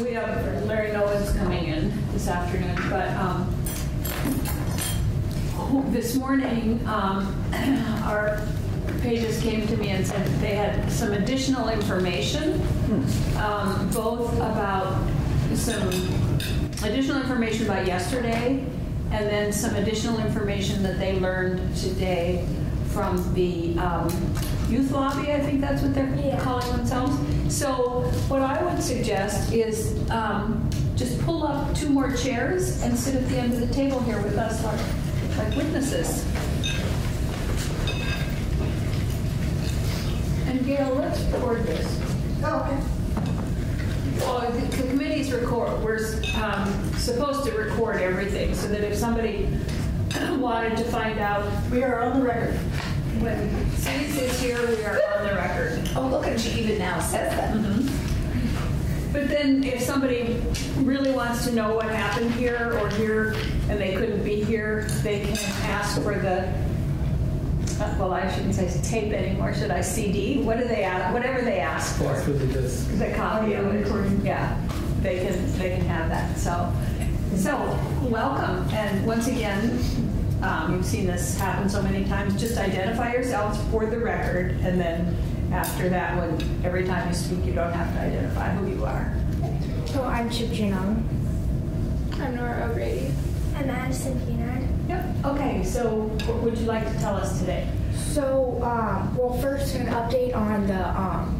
we have Larry Novins coming in this afternoon, but um, this morning, um, our pages came to me and said they had some additional information, um, both about some additional information about yesterday, and then some additional information that they learned today from the um, youth lobby, I think that's what they're Yeah. calling themselves. So what I would suggest is um, just pull up two more chairs and sit at the end of the table here with us like, like witnesses. And Gail, let's record this. Oh, okay. Well, the the committee's record, we're um, supposed to record everything so that if somebody wanted to find out We are on the record. when Suze is here, we are on the record. Oh, look, and she even now says that. But then if somebody really wants to know what happened here or here and they couldn't be here, they can ask for the, uh, well, I shouldn't say tape anymore, should I, CD? What do they, ask? whatever they ask for. That's what it is. The copy of it. Yeah, they can, they can have that, so. So, welcome, and once again, um, you've seen this happen so many times, just identify yourselves for the record, and then after that, when, every time you speak, you don't have to identify who you are. So I'm Chip Junong. I'm Nora O'Grady. I'm Addison Pinard. Yep. Okay, so what would you like to tell us today? So, um, well, first an update on the um,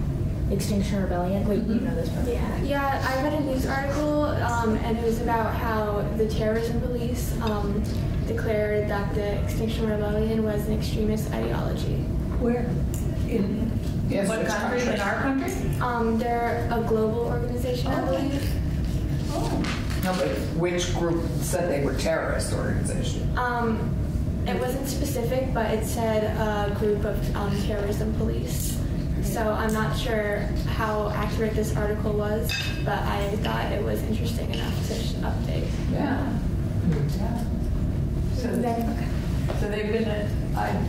Extinction Rebellion. Wait, you know this one? Yeah, yeah. I read a news article, um, and it was about how the terrorism police um, declared that the Extinction Rebellion was an extremist ideology. Where? In Yes, what which country? country? In our country? Um, they're a global organization, I Okay. believe. No, but which group said they were terrorist organization? Um, it wasn't specific, but it said a group of um, terrorism police. So I'm not sure how accurate this article was, but I thought it was interesting enough to sh- update. Yeah. Yeah. So Then, So they've been uh,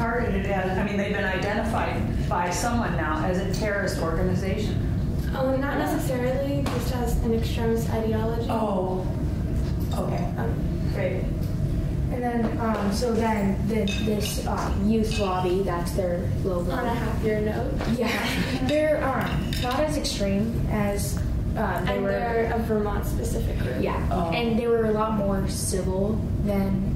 targeted as, I mean, they've been identified by someone now as a terrorist organization. Um, not necessarily, just as an extremist ideology. Oh, okay, Um, great. and then, um, so then the, this uh, youth lobby, that's their logo. on a happier note. Yeah, they're um, not as extreme as uh, they And were. they're a Vermont specific group. Yeah, Oh. and they were a lot more civil than um,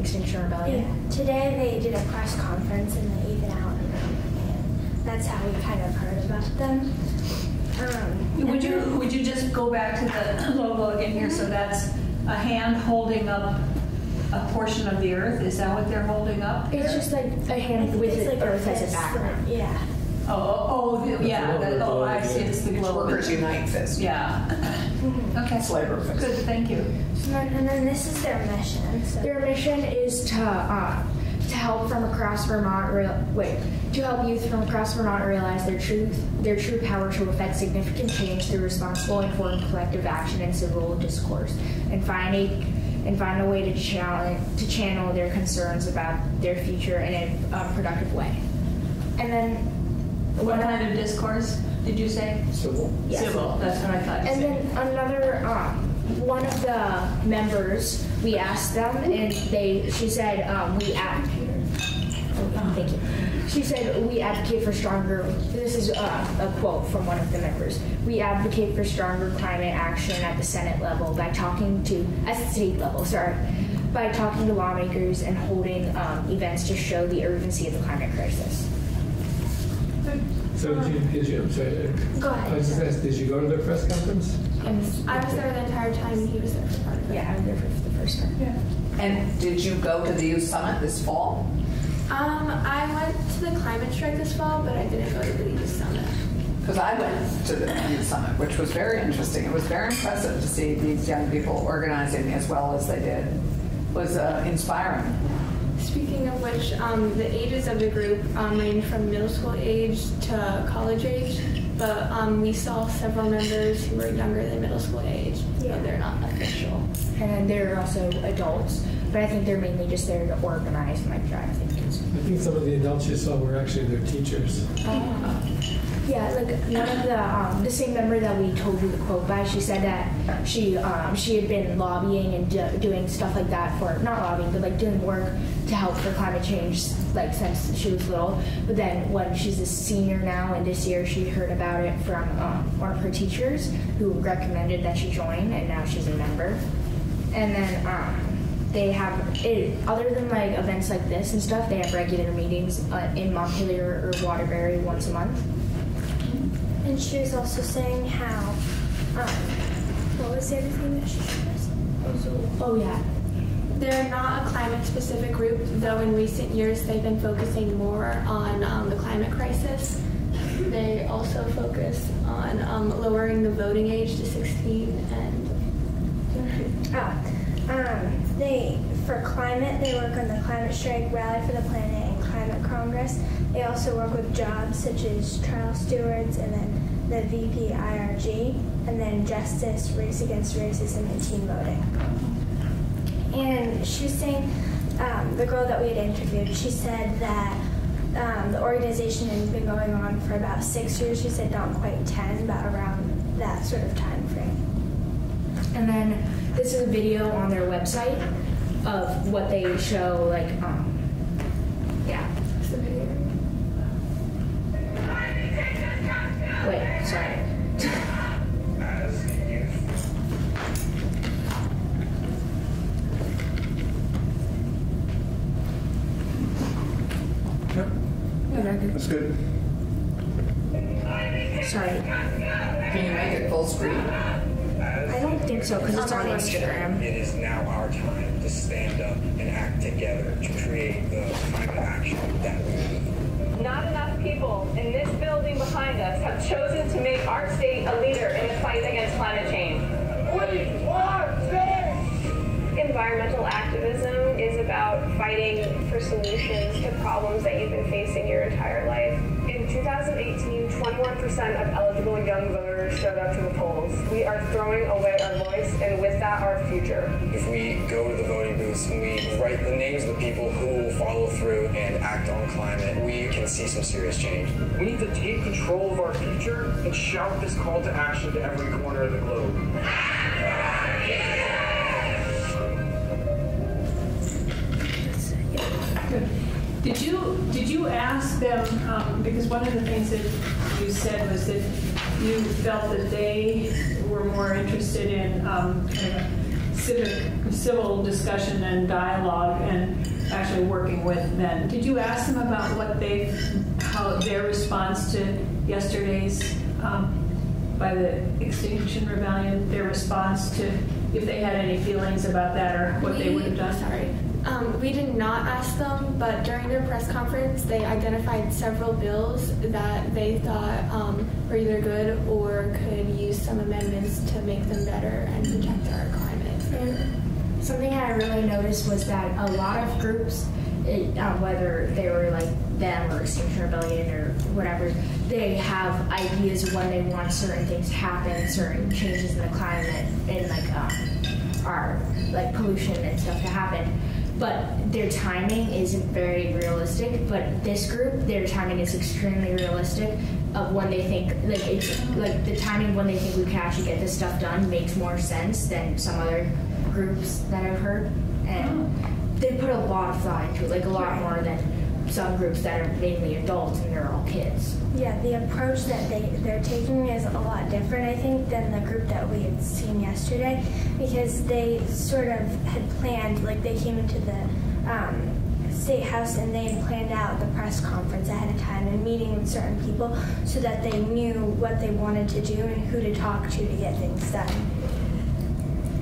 Extinction Rebellion. Yeah. Today they did a press conference in the Ethan Allen room, and that's how we kind of heard about them. Um, Would you, would you just go back to the logo again here? So that's a hand holding up a portion of the earth? Is that what they're holding up? It's just like a hand think with it's the like Earth as a background. Yeah. Oh, oh, oh, the- yeah, It's the- oh, I globe, see, yeah. it's the It's globe. Workers Unite Fist. Yeah. Okay, It's labor fist. good, thank you. So then, and then this is their mission. So Their mission is to uh, to help from across Vermont. Real, wait, to help youth from across Vermont realize their truth, their true power to affect significant change through responsible, informed, collective action and civil discourse, and find a and find a way to channel to channel their concerns about their future in a uh, productive way. And then What one kind of discourse did you say? Civil. Yes. Civil, that's what I thought And said. then another, um, one of the members, we asked them, and they, she said, um, we ad. oh, Thank you. She said, we advocate for stronger, this is uh, a quote from one of the members. We advocate for stronger climate action at the Senate level by talking to, at the state level, sorry, by talking to lawmakers and holding um, events to show the urgency of the climate crisis. So did you, did you, I'm sorry. Go I ahead. was just asking, did you go to the press conference? And I was there the entire time, and he was there for part of it. yeah, I was there for the first time. Yeah. And did you go to the youth summit this fall? Um, I went to the climate strike this fall, but I didn't go to the youth summit. Because I went to the youth summit, which was very interesting. It was very impressive to see these young people organizing as well as they did. It was uh, inspiring. Speaking of which, um, the ages of the group um, range from middle school age to college age, but um, we saw several members who were younger than middle school age, Yeah. but they're not official. And they're also adults, but I think they're mainly just there to organize and like drive things. I think some of the adults you saw were actually their teachers. Yeah, like one of the um, the same member that we told you the quote by, she said that she um, she had been lobbying and do, doing stuff like that for not lobbying, but like doing work to help for climate change, like since she was little. But then when she's a senior now, and this year she heard about it from um, one of her teachers who recommended that she join, and now she's a member. And then um, they have it, other than like events like this and stuff, they have regular meetings uh, in Montpelier or Waterbury once a month. And she was also saying how, um, was the other thing that she showed us? Oh yeah. They're not a climate specific group, though in recent years they've been focusing more on um, the climate crisis. They also focus on um, lowering the voting age to 16 and Oh, um, they for climate, they work on the climate strike, rally for the planet, and climate congress. They also work with jobs such as trial stewards, and then the VPIRG, and then justice, race against racism, and teen voting. And she was saying, um, the girl that we had interviewed, she said that um, the organization has been going on for about six years. She said not quite ten, but around that sort of time frame. And then this is a video on their website of what they show, like, um, yeah. Wait, sorry. Good. Sorry. Can you make it full screen? I don't think so because it's on Instagram. It is now our time to stand up and act together to create the climate action that we need. Not enough people in this building behind us have chosen to make our state a leader in the fight against climate change. We want Environmental activism is about fighting for solutions to problems that you've been facing your entire life. In 2018, 21% of eligible young voters showed up to the polls. We are throwing away our voice and with that, our future. If we go to the voting booths and we write the names of the people who will follow through and act on climate, we can see some serious change. We need to take control of our future and shout this call to action to every corner of the globe. Did you, did you ask them, um, because one of the things that you said was that you felt that they were more interested in um, kind of civic, civil discussion and dialogue and actually working with men. Did you ask them about what they, how their response to yesterday's, um, by the Extinction Rebellion, their response to, if they had any feelings about that or what they would have done? Sorry. Um, we did not ask them, but during their press conference, they identified several bills that they thought um, were either good or could use some amendments to make them better and protect our climate. And something I really noticed was that a lot of groups, it, uh, whether they were like them or Extinction Rebellion or whatever, they have ideas when they want certain things to happen, certain changes in the climate and like um, our like pollution and stuff to happen. But their timing isn't very realistic. But this group, their timing is extremely realistic of when they think like it's like the timing when they think we can actually get this stuff done makes more sense than some other groups that I've heard, and oh. they put a lot of thought into it, like a lot more than some groups that are mainly adults and they're all kids. Yeah, the approach that they, they're taking is a lot different, I think, than the group that we had seen yesterday because they sort of had planned, like, they came into the um, State House and they had planned out the press conference ahead of time and meeting with certain people so that they knew what they wanted to do and who to talk to to get things done.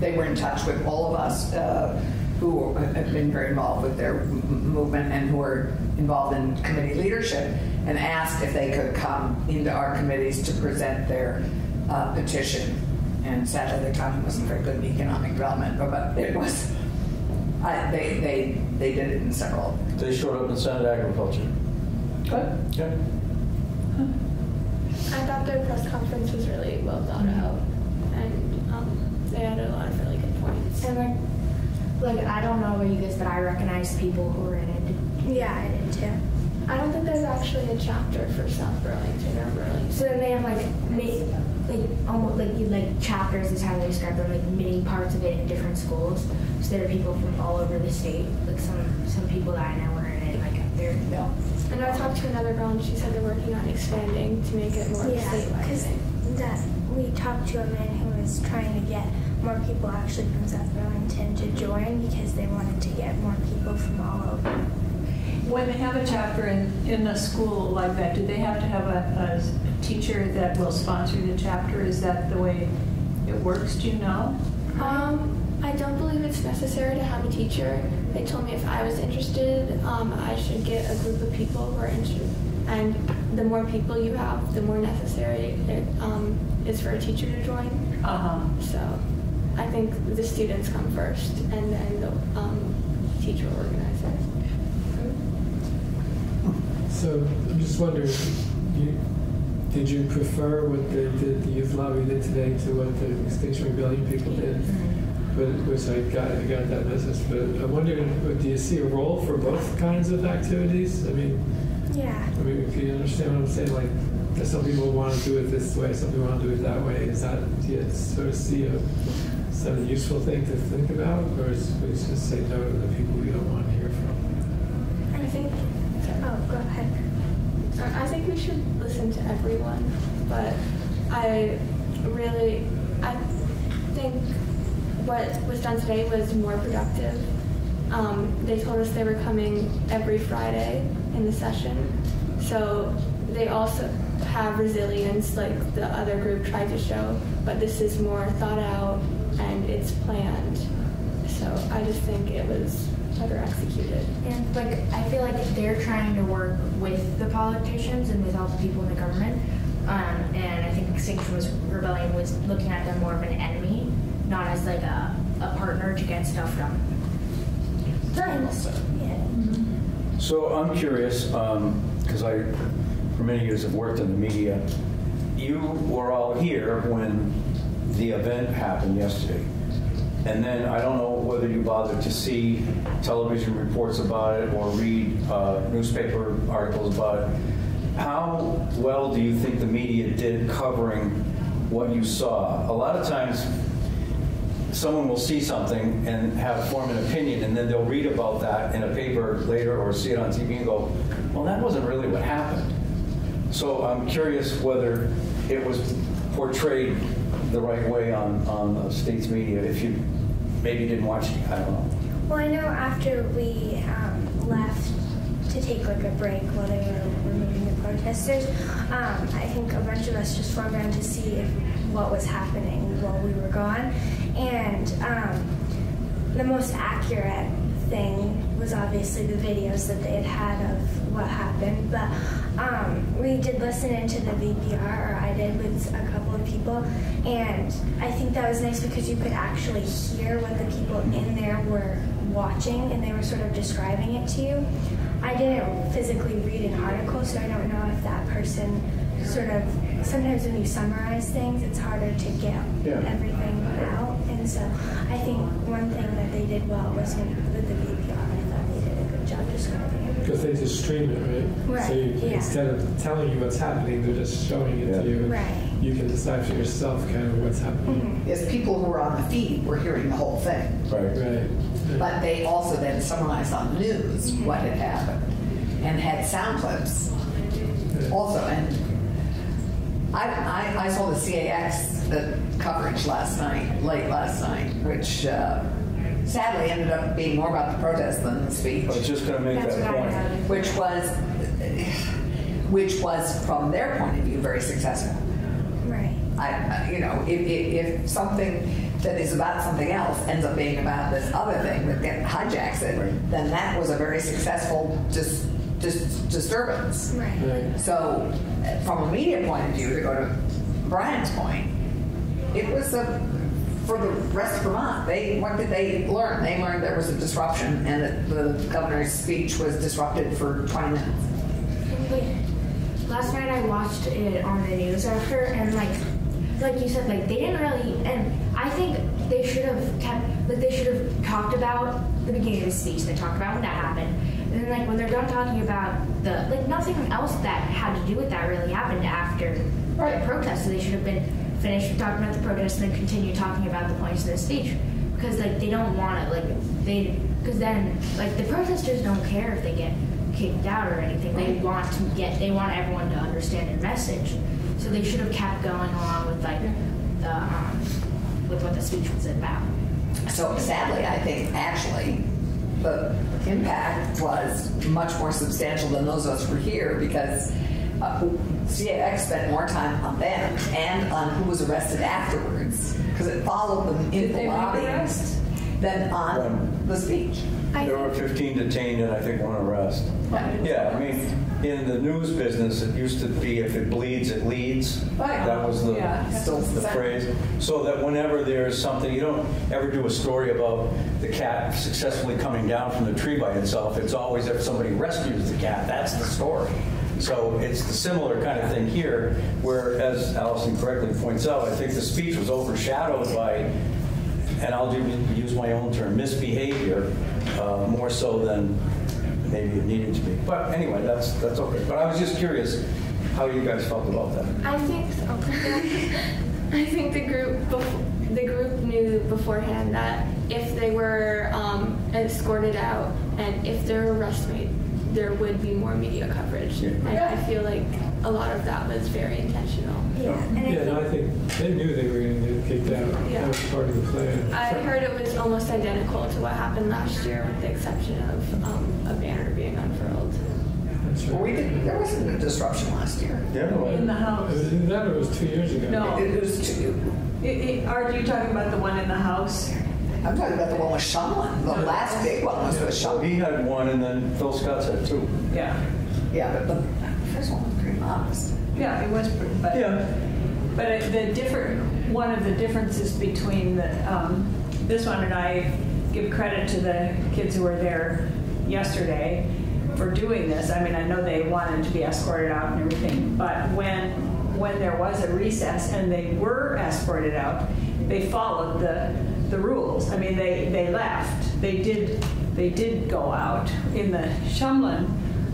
They were in touch with all of us uh, who have been very involved with their movement and who are involved in committee leadership and asked if they could come into our committees to present their uh, petition. And sadly, their timing wasn't very good in economic development, but it was, I, they, they, they did it in several. They showed up in Senate Agriculture. Good. Yeah. I thought their press conference was really well thought out, and um, they had a lot of really good points. And like, I don't know about you guys, but I recognize people who are in it. Yeah, I did too. I don't think there's actually a chapter for South Burlington or Burlington. So then they have like mini, like almost like like chapters is how they describe them, like mini parts of it in different schools. So there are people from all over the state. Like some some people that I know are in it. Like they're No. And I talked to another girl and she said they're working on expanding to make it more Yeah, statewide. because that we talked to a man who was trying to get more people actually from South Burlington to join because they wanted to get more people from all over. When they have a chapter in, in a school like that, do they have to have a, a teacher that will sponsor the chapter? Is that the way it works, do you know? Um, I don't believe it's necessary to have a teacher. They told me if I was interested, um, I should get a group of people who are interested. And the more people you have, the more necessary it um, is for a teacher to join. Uh-huh. So I think the students come first, and then the um, teacher organizer. So I'm just wondering, you, did you prefer what the, the, the youth lobby did today to what the Extinction Rebellion people did? But, which I got, I got that message. But I'm wondering, do you see a role for both kinds of activities? I mean, Yeah. I mean, do you understand what I'm saying? Like, some people want to do it this way, some people want to do it that way. Is that, do you sort of see a, is that a useful thing to think about? Or is we just say no to the people we don't want to hear from? I think. Oh, go ahead. I I think we should listen to everyone, but I really, I think what was done today was more productive. Um, they told us they were coming every Friday in the session, so they also have resilience like the other group tried to show, but this is more thought out and it's planned. So I just think it was better executed. And like I feel like they're trying to work with the politicians and with all the people in the government. Um, and I think Extinction was Rebellion was looking at them more of an enemy, not as like a, a partner to get stuff done. Very well said. Yeah. So I'm curious, because I, for many years, have worked in the media. You were all here when the event happened yesterday. And then I don't know whether you bothered to see television reports about it or read uh, newspaper articles about it. How well do you think the media did covering what you saw? A lot of times, someone will see something and have form an opinion, and then they'll read about that in a paper later or see it on TV and go, well, that wasn't really what happened. So I'm curious whether it was portrayed the right way on, on the state's media. If you maybe didn't watch it, I don't know. Well, I know after we um, left to take like a break while they were removing the protesters, um, I think a bunch of us just formed around to see if, what was happening while we were gone. And um, the most accurate thing was obviously the videos that they had had of what happened. But um, we did listen into the VPR, or I did with a couple of people, and I think that was nice because you could actually hear what the people in there were watching, and they were sort of describing it to you. I didn't physically read an article, so I don't know if that person sort of. Sometimes when you summarize things, it's harder to get Yeah. everything out, and so I think one thing that they did well was when, with the VPR. I thought they did a good job describing it. Because they just stream it, right? So Right, you, yeah. instead of telling you what's happening, they're just showing it Yeah. to you. Right. You can decide for yourself kind of what's happening. Yes, people who were on the feed were hearing the whole thing. Right. Right. But they also then summarized on the news what had happened and had sound clips also. And I, I, I saw the CAX uh, coverage last night, late last night, which uh, sadly ended up being more about the protest than the speech, I was just going to make That's that point. had. which was, which was from their point of view very successful. Right. I, I- you know, if, if, if something that is about something else ends up being about this other thing that get, hijacks it, Right. then that was a very successful dis, dis, disturbance. Right. Right. So, from a media point of view, to go to Brian's point, it was a, for the rest of Vermont. They what did they learn? They learned there was a disruption and that the governor's speech was disrupted for 20 minutes. Wait, last night I watched it on the news after, and like, like you said, like they didn't really, and I think they should have kept, like they should have talked about the beginning of the speech. They talked about when that happened, And then like when they're done talking about the like nothing else that had to do with that really happened after the protest. So they should have been finished with talking about the protest and then continue talking about the points of the speech because like they don't want it like they because then like the protesters don't care if they get kicked out or anything. They want to get they want everyone to understand their message. So they should have kept going along with like the um, with what the speech was about. So sadly, I think actually the impact was much more substantial than those of us who were here because uh, CAX spent more time on them and on who was arrested afterwards because it followed them in Did the they make lobby than on the speech. I There were 15 detained and I think one arrest. Yeah, I mean, in the news business, it used to be if it bleeds, it leads. Right. That was the, Yeah. Still the phrase. So that whenever there's something, you don't ever do a story about the cat successfully coming down from the tree by itself. It's always if somebody rescues the cat. That's the story. So it's the similar kind of thing here, where, as Allison correctly points out, I think the speech was overshadowed by and I'll do, use my own term, misbehavior, uh, more so than maybe it needed to be. But anyway, that's that's okay. But I was just curious how you guys felt about that. I think so. I think the group the group knew beforehand that if they were um, escorted out and if their arrest made, there would be more media coverage. Yeah. And I feel like a lot of that was very intentional. Yeah, and I Yeah, no, I think think they knew they were going to get kicked out. Yeah. That was part of the plan. I heard it was almost identical to what happened last year, with the exception of um, a banner being unfurled. That's Well, we didn't, there wasn't a disruption last year. In the It house. was that it was two years ago. No. It was two, I- I- Are you talking about the one in the house? I'm talking about the one with Shumlin. The last big one was with So Shumlin. he had one, and then Phil Scott had two. Yeah. Yeah, but the first one was pretty modest. Yeah, it was, pretty- but. Yeah. But it- the different, one of the differences between the, um, this one, and I give credit to the kids who were there yesterday for doing this. I mean, I know they wanted to be escorted out and everything, but when, when there was a recess and they were escorted out, they followed the, the rules. I mean, they, they left. They did, they did go out. In the Shumlin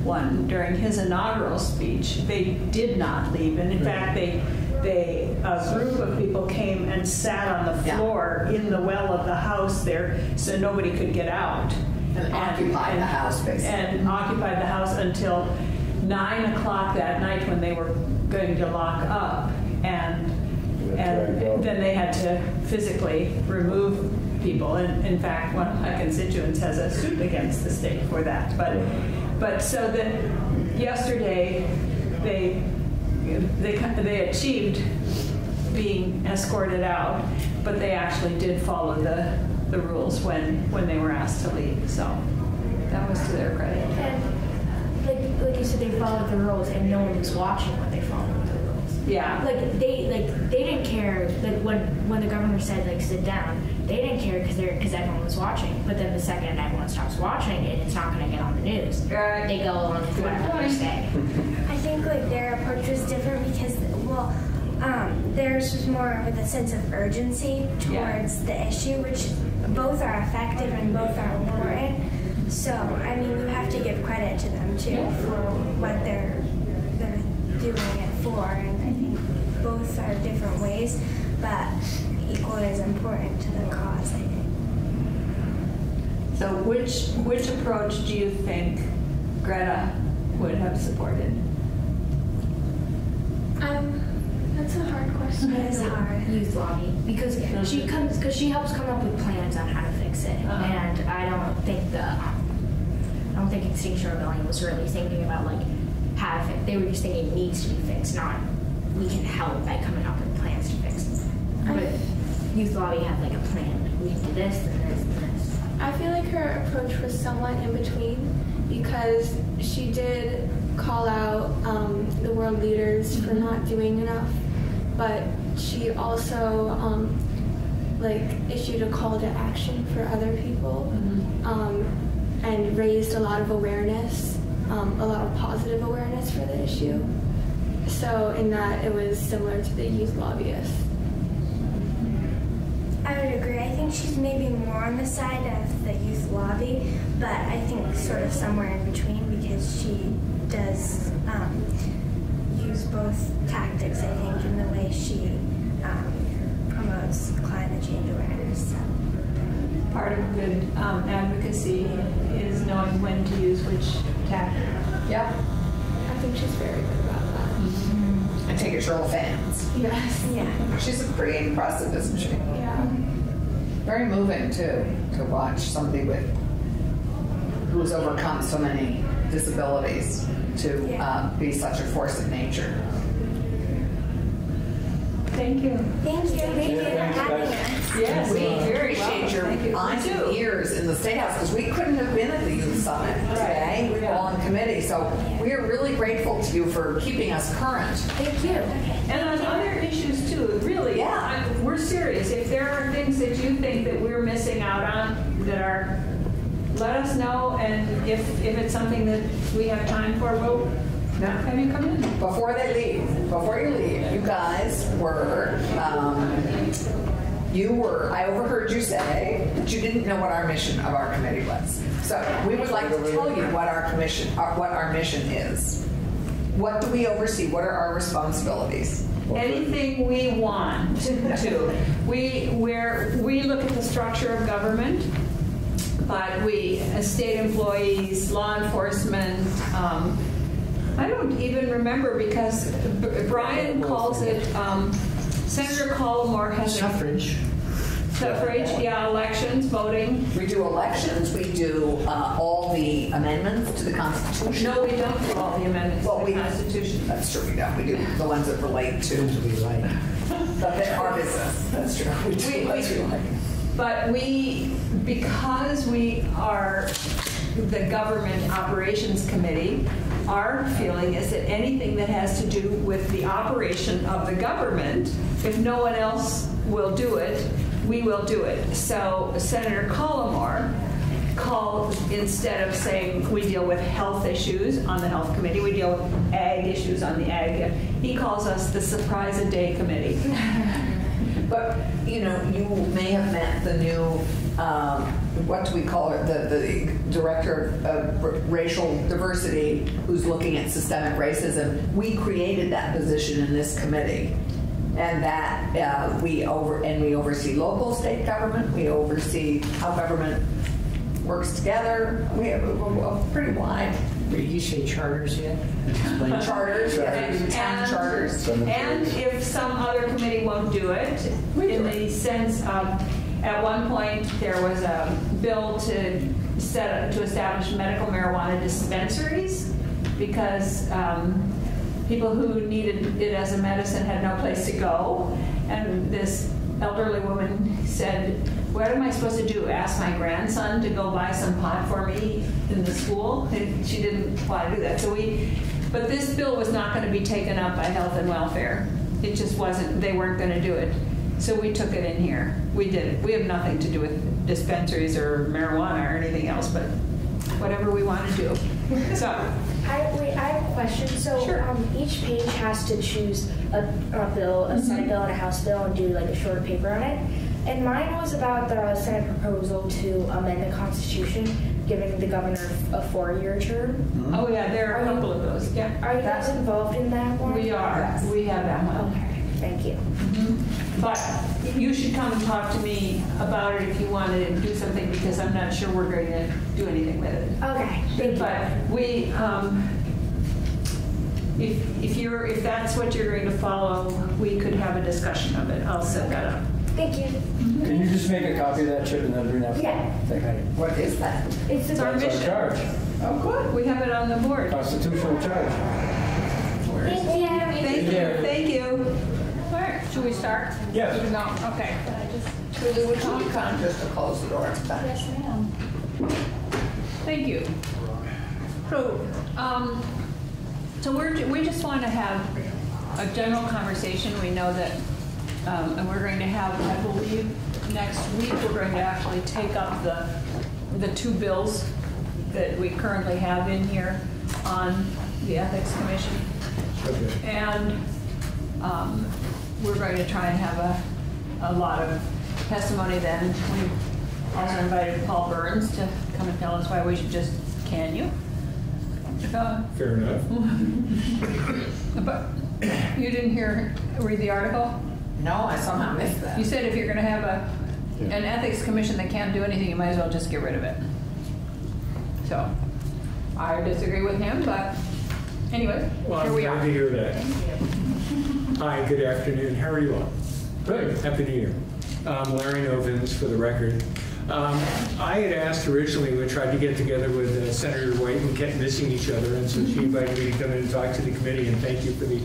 one, during his inaugural speech, they did not leave. And in fact, they, they, a group of people came and sat on the Yeah. floor in the well of the house there so nobody could get out. And occupied the house, basically. And occupied the house until nine o'clock that night when they were going to lock up. And, and then they had to physically remove people. And in fact, one of my constituents has a suit against the state for that. But, but so that yesterday, they, they, they achieved being escorted out, but they actually did follow the, the rules when, when they were asked to leave. So that was to their credit. And uh, like like you said, they followed the rules, and no one was watching when they followed the rules. Yeah. Like they like they didn't care. Like when when the governor said like sit down, they didn't care because they're because everyone was watching. But then the second everyone stops watching, and it's not going to get on the news. Right. They go along with whatever they say. I think like their approach was different because well, um, theirs was more with a sense of urgency Yeah. towards the issue, which both are effective and both are important. So I mean, you have to give credit to them too for what they're they're doing it for, and I think both are different ways, but equal is important to the cause. I think. So which, which approach do you think Greta would have supported? Um, that's a hard question. It is hard. Youth lobby because she comes because she helps come up with plans on how to fix it, Uh-huh. and I don't think the um, I don't think Extinction Rebellion was really thinking about like how to fix. They were just thinking it needs to be fixed, not we can help by coming up with plans to fix it. But Youth Lobby had like a plan. We can do this and this and this. I feel like her approach was somewhat in between because she did call out um, the world leaders for not doing enough, but she also um, like issued a call to action for other people um, and raised a lot of awareness, um, a lot of positive awareness for the issue. So in that, it was similar to the youth lobbyists. I would agree. I think she's maybe more on the side of the youth lobby, but I think sort of somewhere in between because she does um, use both tactics, I think, in the way she um, promotes climate change awareness. So. Part of good um, advocacy is knowing when to use which tactic. Yeah. I think she's very good about that. And take it Cheryl fans. Yes. Yeah. She's a pretty impressive, isn't she? Yeah. Very moving too to watch somebody with who's overcome so many disabilities to Yeah. uh, be such a force of nature. Thank you. Thank you. Thank you for having us. Yes, We very appreciate your Thank you. eyes We and do. ears in the State House because we couldn't have been at the Youth Summit today. We were all on committee, so we are really grateful to you for keeping us current. Thank you. And on other issues too, really, Yeah. I- we're serious. If there are things that you think that we're missing out on that are, let us know, and if, if it's something that we have time for, we'll have you come in. Before they leave, before you leave, you guys were, um, you were, I overheard you say that you didn't know what our mission of our committee was. So we would like to tell you what our commission, uh, what our mission is. What do we oversee? What are our responsibilities? Anything we want to. We, where, we look at the structure of government, but we, as state employees, law enforcement, um, I don't even remember because B- Brian calls it, um, Senator Collamore has a Suffrage. suffrage, yeah, elections, voting. We do elections, we do uh, all the amendments to the Constitution. No, we don't do all the amendments Well, to we- the Constitution. That's true, we don't. We do the ones that relate to Things we like. But they are business, that's true. We do We- what we like. But we, because we are the Government Operations Committee, our feeling is that anything that has to do with the operation of the government, if no one else will do it, we will do it. So Senator Collamore called, instead of saying we deal with health issues on the Health Committee, we deal with ag issues on the ag, he calls us the Surprise a Day Committee. But, you know, you may have met the new, um, what do we call it? the, the director of racial diversity who's looking at systemic racism. We created that position in this committee. And that uh, we over, and we oversee local, state government, we oversee how government works together. We have a, a pretty wide Did you say charters yet? Explain. charters, yeah, we town And- charters. And if some other committee won't do it, in the sense of, at one point, there was a bill to set, to establish medical marijuana dispensaries because um, people who needed it as a medicine had no place to go. And this elderly woman said, what am I supposed to do? Ask my grandson to go buy some pot for me in the school? And she didn't want to do that. So we, but this bill was not going to be taken up by health and welfare. It just wasn't, they weren't going to do it. So we took it in here. We did it. We have nothing to do with dispensaries or marijuana or anything else, but whatever we want to do. So, I, wait, I have a question. So Sure. um, each page has to choose a, a bill, a mm-hmm. Senate bill, and a House bill, and do like a short paper on it. And mine was about the Senate proposal to amend the Constitution, giving the governor a four-year term. Mm-hmm. oh yeah, there are a couple of those. Yeah. Are you guys involved in that one? We are. We have that one. Okay, thank you. Mm-hmm. But you should come and talk to me about it if you want to do something, because I'm not sure we're going to do anything with it. Okay, thank you. But we, um, if, if you're, if that's what you're going to follow, we could have a discussion of it. I'll set that up. Thank you. Can you just make a copy of that, Chip, and then bring that? Yeah. Thank you. What is that? It's It's our the, That's our charge, Oh, good. We have it on the board. constitutional charge. Thank you. Thank you, thank you. All right, should we start? Yes. No, okay. Julie, would you be kind just to close the door? Yes, ma'am. Thank you. So, um, so we're, we just want to have a general conversation. We know that, um, and we're going to have, I believe, next week, we're going to actually take up the, the two bills that we currently have in here on the Ethics Commission. Okay. And um, we're going to try and have a, a lot of testimony then. We also invited Paul Burns to come and tell us why we should just can you. Uh, Fair enough. But you didn't hear, read the article? No, I somehow missed that. You said if you're gonna have a, an ethics commission that can't do anything, you might as well just get rid of it. So, I disagree with him, but anyway, Well, here I'm we glad to hear that. Hi, good afternoon. How are you all? Good. Happy New Year. Um, Larry Novins, for the record. Um, I had asked originally, we tried to get together with uh, Senator White and kept missing each other, and so she invited me to come in and talk to the committee, and thank you for the,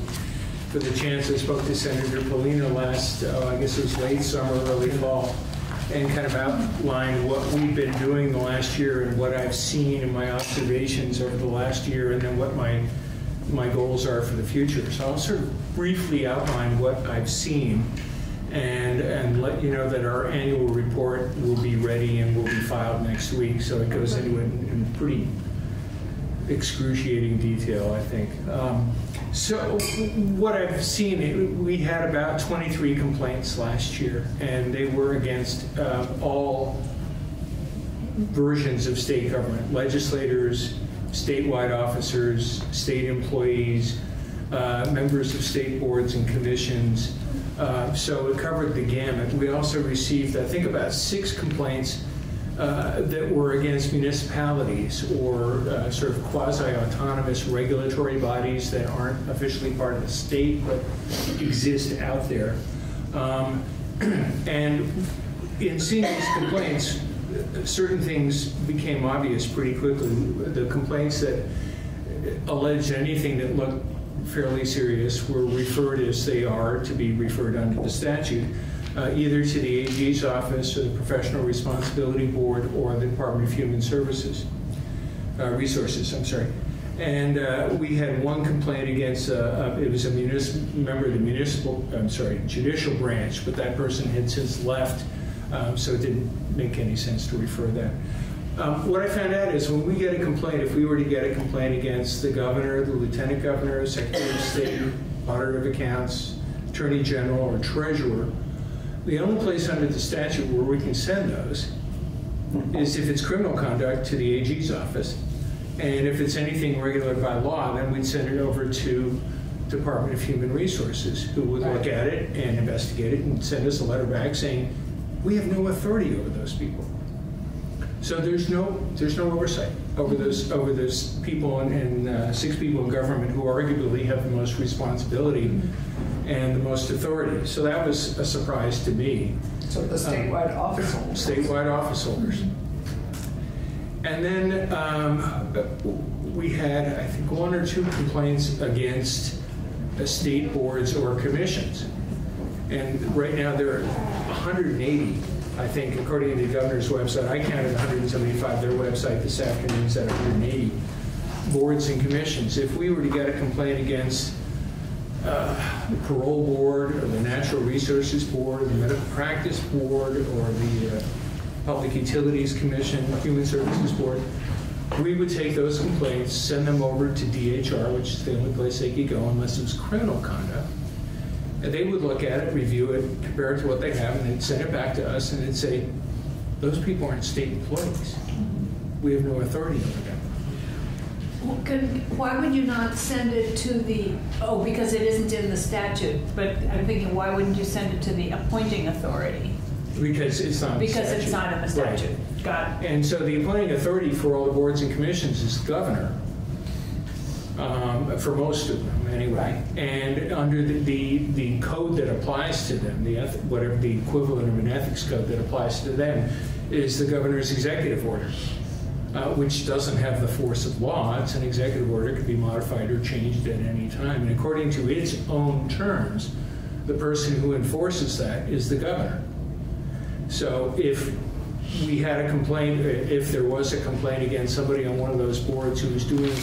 for the chance. I spoke to Senator Pollina last, uh, I guess it was late summer, early fall, and kind of outlined what we've been doing the last year and what I've seen in my observations over the last year, and then what my my goals are for the future. So I'll sort of briefly outline what I've seen and, and let you know that our annual report will be ready and will be filed next week. So it goes into it in pretty excruciating detail, I think. Um, so what I've seen, it- we had about 23 complaints last year, and they were against uh, all versions of state government, legislators, statewide officers, state employees, uh, members of state boards and commissions. Uh, So it covered the gamut. We also received, I think, about six complaints uh, that were against municipalities or uh, sort of quasi-autonomous regulatory bodies that aren't officially part of the state but exist out there. Um, And in seeing these complaints, certain things became obvious pretty quickly. The complaints that alleged anything that looked fairly serious were referred as they are to be referred under the statute, uh, either to the AG's office or the Professional Responsibility Board or the Department of Human Services, uh, Resources, I'm sorry. And uh, we had one complaint against, uh, uh, it was a municipal, member of the municipal, I'm sorry, judicial branch, but that person had since left, um, so it didn't make any sense to refer that. Um, What I found out is when we get a complaint, if we were to get a complaint against the governor, the lieutenant governor, secretary of state, auditor of accounts, attorney general, or treasurer, the only place under the statute where we can send those is if it's criminal conduct to the AG's office. And if it's anything regulated by law, then we'd send it over to Department of Human Resources, who would look at it and investigate it and send us a letter back saying, we have no authority over those people. So there's no, there's no oversight over those, over those people and, and uh, six people in government who arguably have the most responsibility and the most authority. So that was a surprise to me. So the statewide office holders. Statewide office holders. And then um, we had, I think, one or two complaints against uh, state boards or commissions. And right now, there are 180, I think, according to the governor's website. I counted 175. Their website this afternoon said 180 boards and commissions. If we were to get a complaint against uh, the parole board, or the natural resources board, or the medical practice board, or the uh, public utilities commission, human services board, we would take those complaints, send them over to DHR, which is the only place they could go unless it was criminal conduct. And they would look at it, review it, compare it to what they have, and then send it back to us, and they'd say, those people aren't state employees. We have no authority over them. Well, could- Why would you not send it to the, oh, because it isn't in the statute, but I'm thinking, why wouldn't you send it to the appointing authority? Because it's not Because it's not in the Right. statute. Got it. And so the appointing authority for all the boards and commissions is the governor, um, for most of them, anyway. And under the, the, the code that applies to them, the, whatever the equivalent of an ethics code that applies to them, is the governor's executive order, uh, which doesn't have the force of law. It's an executive order, could be modified or changed at any time. And according to its own terms, the person who enforces that is the governor. So if we had a complaint, if there was a complaint against somebody on one of those boards who was doing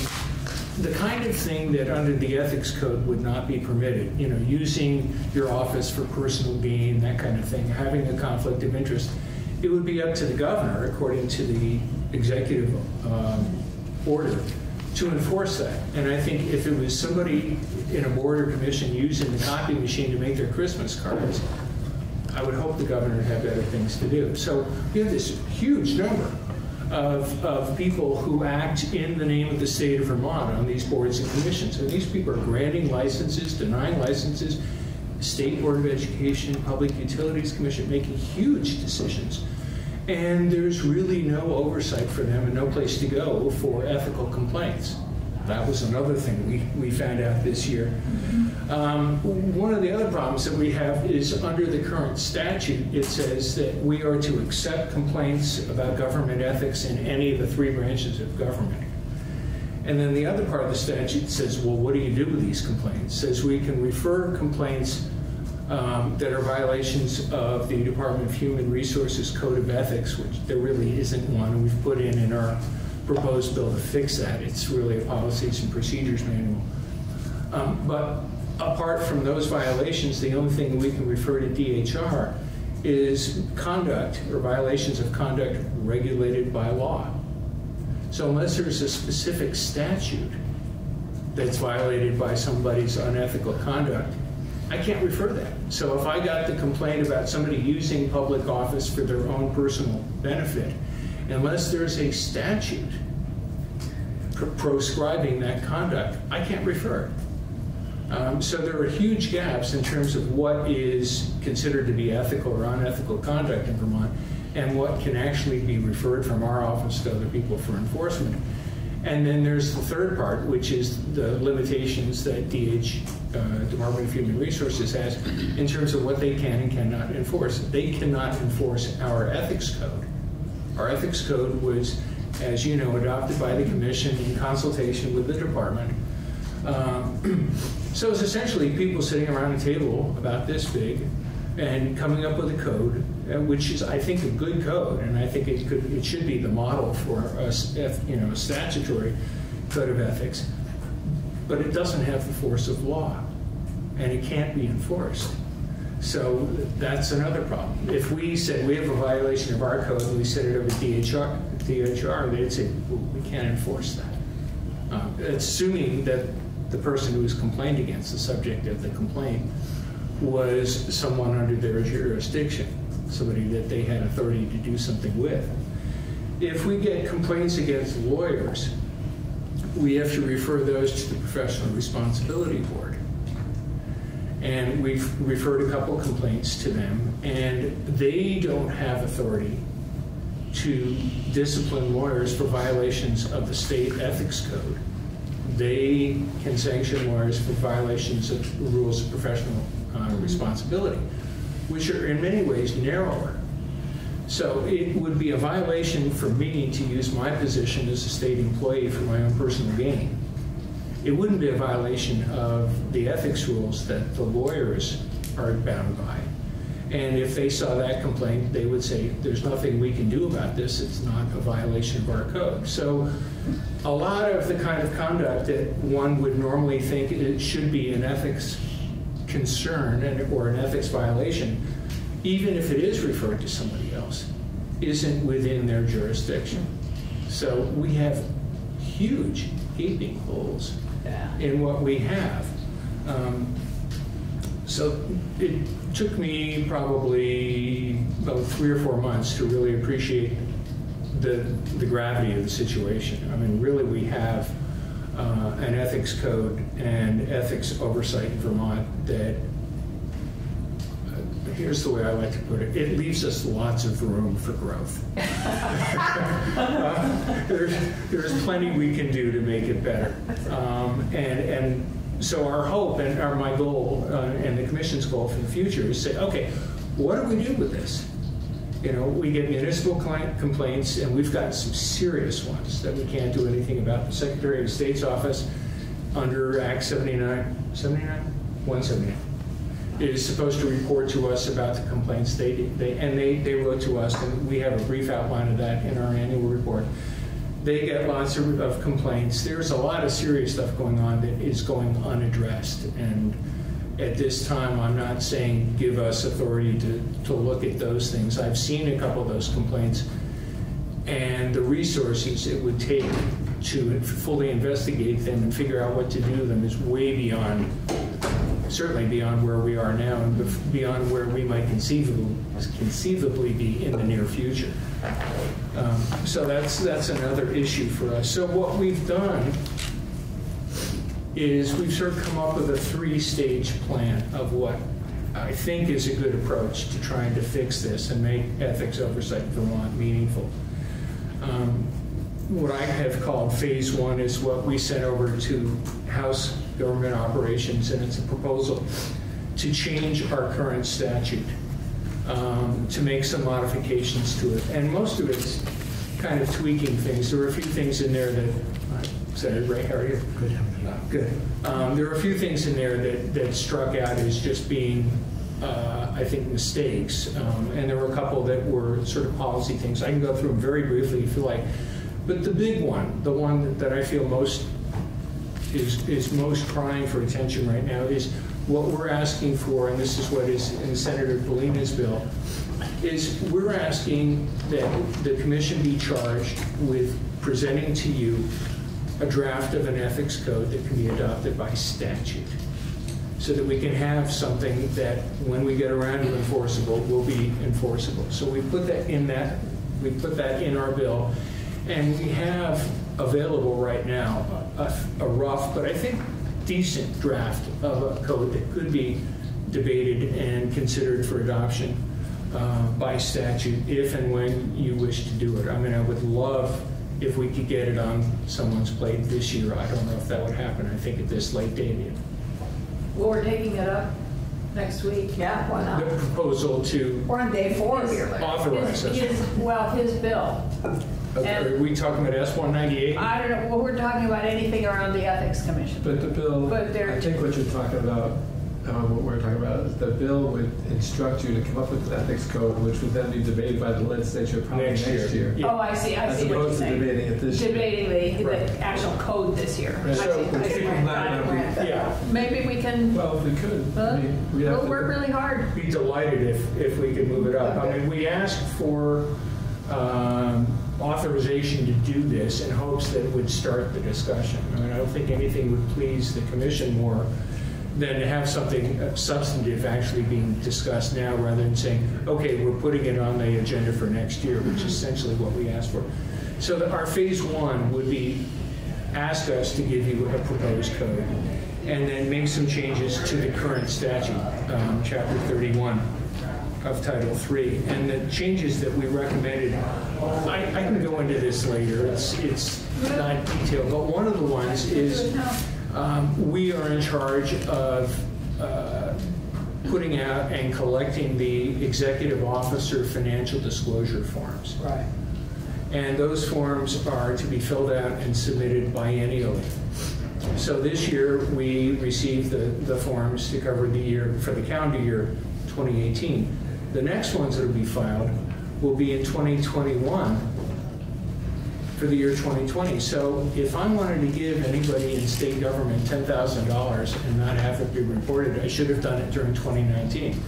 the kind of thing that under the ethics code would not be permitted, you know, using your office for personal gain, that kind of thing, having a conflict of interest, it would be up to the governor, according to the executive um, order, to enforce that. And I think if it was somebody in a board or commission using the copy machine to make their Christmas cards, I would hope the governor would have better things to do. So we have this huge number of, of people who act in the name of the state of Vermont on these boards and commissions. And these people are granting licenses, denying licenses, State Board of Education, Public Utilities Commission, making huge decisions. And there's really no oversight for them and no place to go for ethical complaints. That was another thing we, we found out this year. Um, one of the other problems that we have is under the current statute, it says that we are to accept complaints about government ethics in any of the three branches of government. And then the other part of the statute says, well, what do you do with these complaints? It says we can refer complaints um, that are violations of the Department of Human Resources Code of Ethics, which there really isn't one, we've put in in our proposed bill to fix that. It's really a policies and procedures manual. Um, but apart from those violations, the only thing we can refer to DHR is conduct or violations of conduct regulated by law. So unless there's a specific statute that's violated by somebody's unethical conduct, I can't refer that. So if I got the complaint about somebody using public office for their own personal benefit, unless there's a statute proscribing that conduct, I can't refer. Um, so there are huge gaps in terms of what is considered to be ethical or unethical conduct in Vermont and what can actually be referred from our office to other people for enforcement. And then there's the third part, which is the limitations that DH, uh, Department of Human Resources has in terms of what they can and cannot enforce. They cannot enforce our ethics code. Our ethics code was, as you know, adopted by the commission in consultation with the department. Um, so it's essentially people sitting around a table about this big and coming up with a code, uh, which is, I think, a good code, and I think it could, it should be the model for a, you know, a statutory code of ethics. But it doesn't have the force of law, and it can't be enforced. So that's another problem. If we said we have a violation of our code and we set it over DHR, DHR they'd say we can't enforce that. Uh, assuming that the person who was complained against, the subject of the complaint, was someone under their jurisdiction, somebody that they had authority to do something with. If we get complaints against lawyers, we have to refer those to the Professional Responsibility Board. And we've referred a couple complaints to them, and they don't have authority to discipline lawyers for violations of the state ethics code. They can sanction lawyers for violations of rules of professional uh, responsibility, which are in many ways narrower. So it would be a violation for me to use my position as a state employee for my own personal gain. It wouldn't be a violation of the ethics rules that the lawyers are bound by. And if they saw that complaint, they would say, there's nothing we can do about this. It's not a violation of our code. So a lot of the kind of conduct that one would normally think it should be an ethics concern or an ethics violation, even if it is referred to somebody else, isn't within their jurisdiction. So we have huge gaping holes yeah. in what we have. Um, so it took me probably about three or four months to really appreciate the, the gravity of the situation. I mean, really, we have uh, an ethics code and ethics oversight in Vermont that, here's the way I like to put it, it leaves us lots of room for growth. uh, there's, there's plenty we can do to make it better. Um, and, and so our hope and our, my goal uh, and the commission's goal for the future is to say, okay, what do we do with this? You know, we get municipal complaints, and we've got some serious ones that we can't do anything about. The Secretary of State's office, under Act 79, 79, 179, is supposed to report to us about the complaints they, they and they, they wrote to us, and we have a brief outline of that in our annual report. They get lots of, of complaints. There's a lot of serious stuff going on that is going unaddressed, and at this time, I'm not saying give us authority to, to look at those things. I've seen a couple of those complaints, and the resources it would take to fully investigate them and figure out what to do with them is way beyond certainly beyond where we are now and beyond where we might conceivably, conceivably be in the near future. Um, So that's, that's another issue for us. So what we've done is we've sort of come up with a three-stage plan of what I think is a good approach to trying to fix this and make ethics oversight in Vermont meaningful. Um, What I have called phase one is what we sent over to House Government Operations, and it's a proposal to change our current statute, um, to make some modifications to it. And most of it's kind of tweaking things. There are a few things in there that, sorry, Ray, how are you? Good. Uh, Good. Um, There are a few things in there that, that struck out as just being, uh, I think, mistakes. Um, And there were a couple that were sort of policy things. I can go through them very briefly if you like. But the big one, the one that I feel most, is, is most crying for attention right now is what we're asking for, and this is what is in Senator Pollina's bill, is we're asking that the commission be charged with presenting to you a draft of an ethics code that can be adopted by statute, so that we can have something that, when we get around to enforceable, will be enforceable. So we put that in that, we put that in our bill, and we have available right now a, a rough, but I think decent draft of a code that could be debated and considered for adoption uh, by statute if and when you wish to do it. I mean, I would love if we could get it on someone's plate this year. I don't know if that would happen, I think at this late date. Well, we're taking it up next week. Yeah, why not? The proposal to We're on day four here. Larry. authorize His, us. his, well, his bill. Are we talking about S one ninety-eight? I don't know, well, we're talking about anything around the Ethics Commission. But the bill, But there- I think what you're talking about, uh, what we're talking about, is the bill would instruct you to come up with an ethics code, which would then be debated by the legislature probably Next next year. year. Yeah. Oh, I see, I As see what you're opposed to saying. debating it this year. Debating the, Right. the actual code this year. I Right. see, So, I which see. people might not be- Yeah. Maybe we can, Well, if we could, I mean, we'd have we'll to. work really hard. be delighted if, if we could move it up. I mean, we asked for um, authorization to do this in hopes that it would start the discussion. I mean, I don't think anything would please the commission more than to have something uh, substantive actually being discussed now rather than saying, okay, we're putting it on the agenda for next year, which is essentially what we asked for. So that our phase one would be ask us to give you a proposed code and then make some changes to the current statute, um, chapter 31 of Title III. And the changes that we recommended, I, I can go into this later, it's, it's not detailed, but one of the ones is um, we are in charge of uh, putting out and collecting the executive officer financial disclosure forms. Right. And those forms are to be filled out and submitted biennially. So this year, we received the, the forms to cover the year, for the calendar year 2018. The next ones that will be filed will be in 2021 for the year 2020. So if I wanted to give anybody in state government $10,000 and not have it be reported, I should have done it during 2019.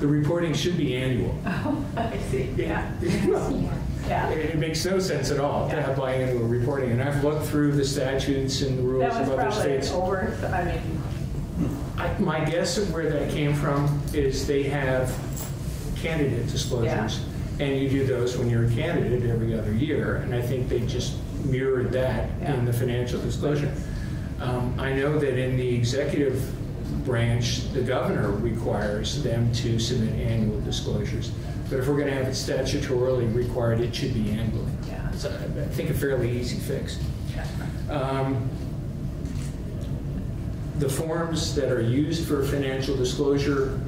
The reporting should be annual. Oh, I see, yeah. Yeah. It it makes no sense at all to have biannual reporting, and I've looked through the statutes and the rules of other states. over, I mean, I- My guess of where that came from is they have candidate disclosures, and you do those when you're a candidate every other year, and I think they just mirrored that Yeah. in the financial disclosure. Um, I know that in the executive branch, the governor requires them to submit annual disclosures, but if we're going to have it statutorily required, it should be annually. Yeah. It's, I think, a fairly easy fix. Um, The forms that are used for financial disclosure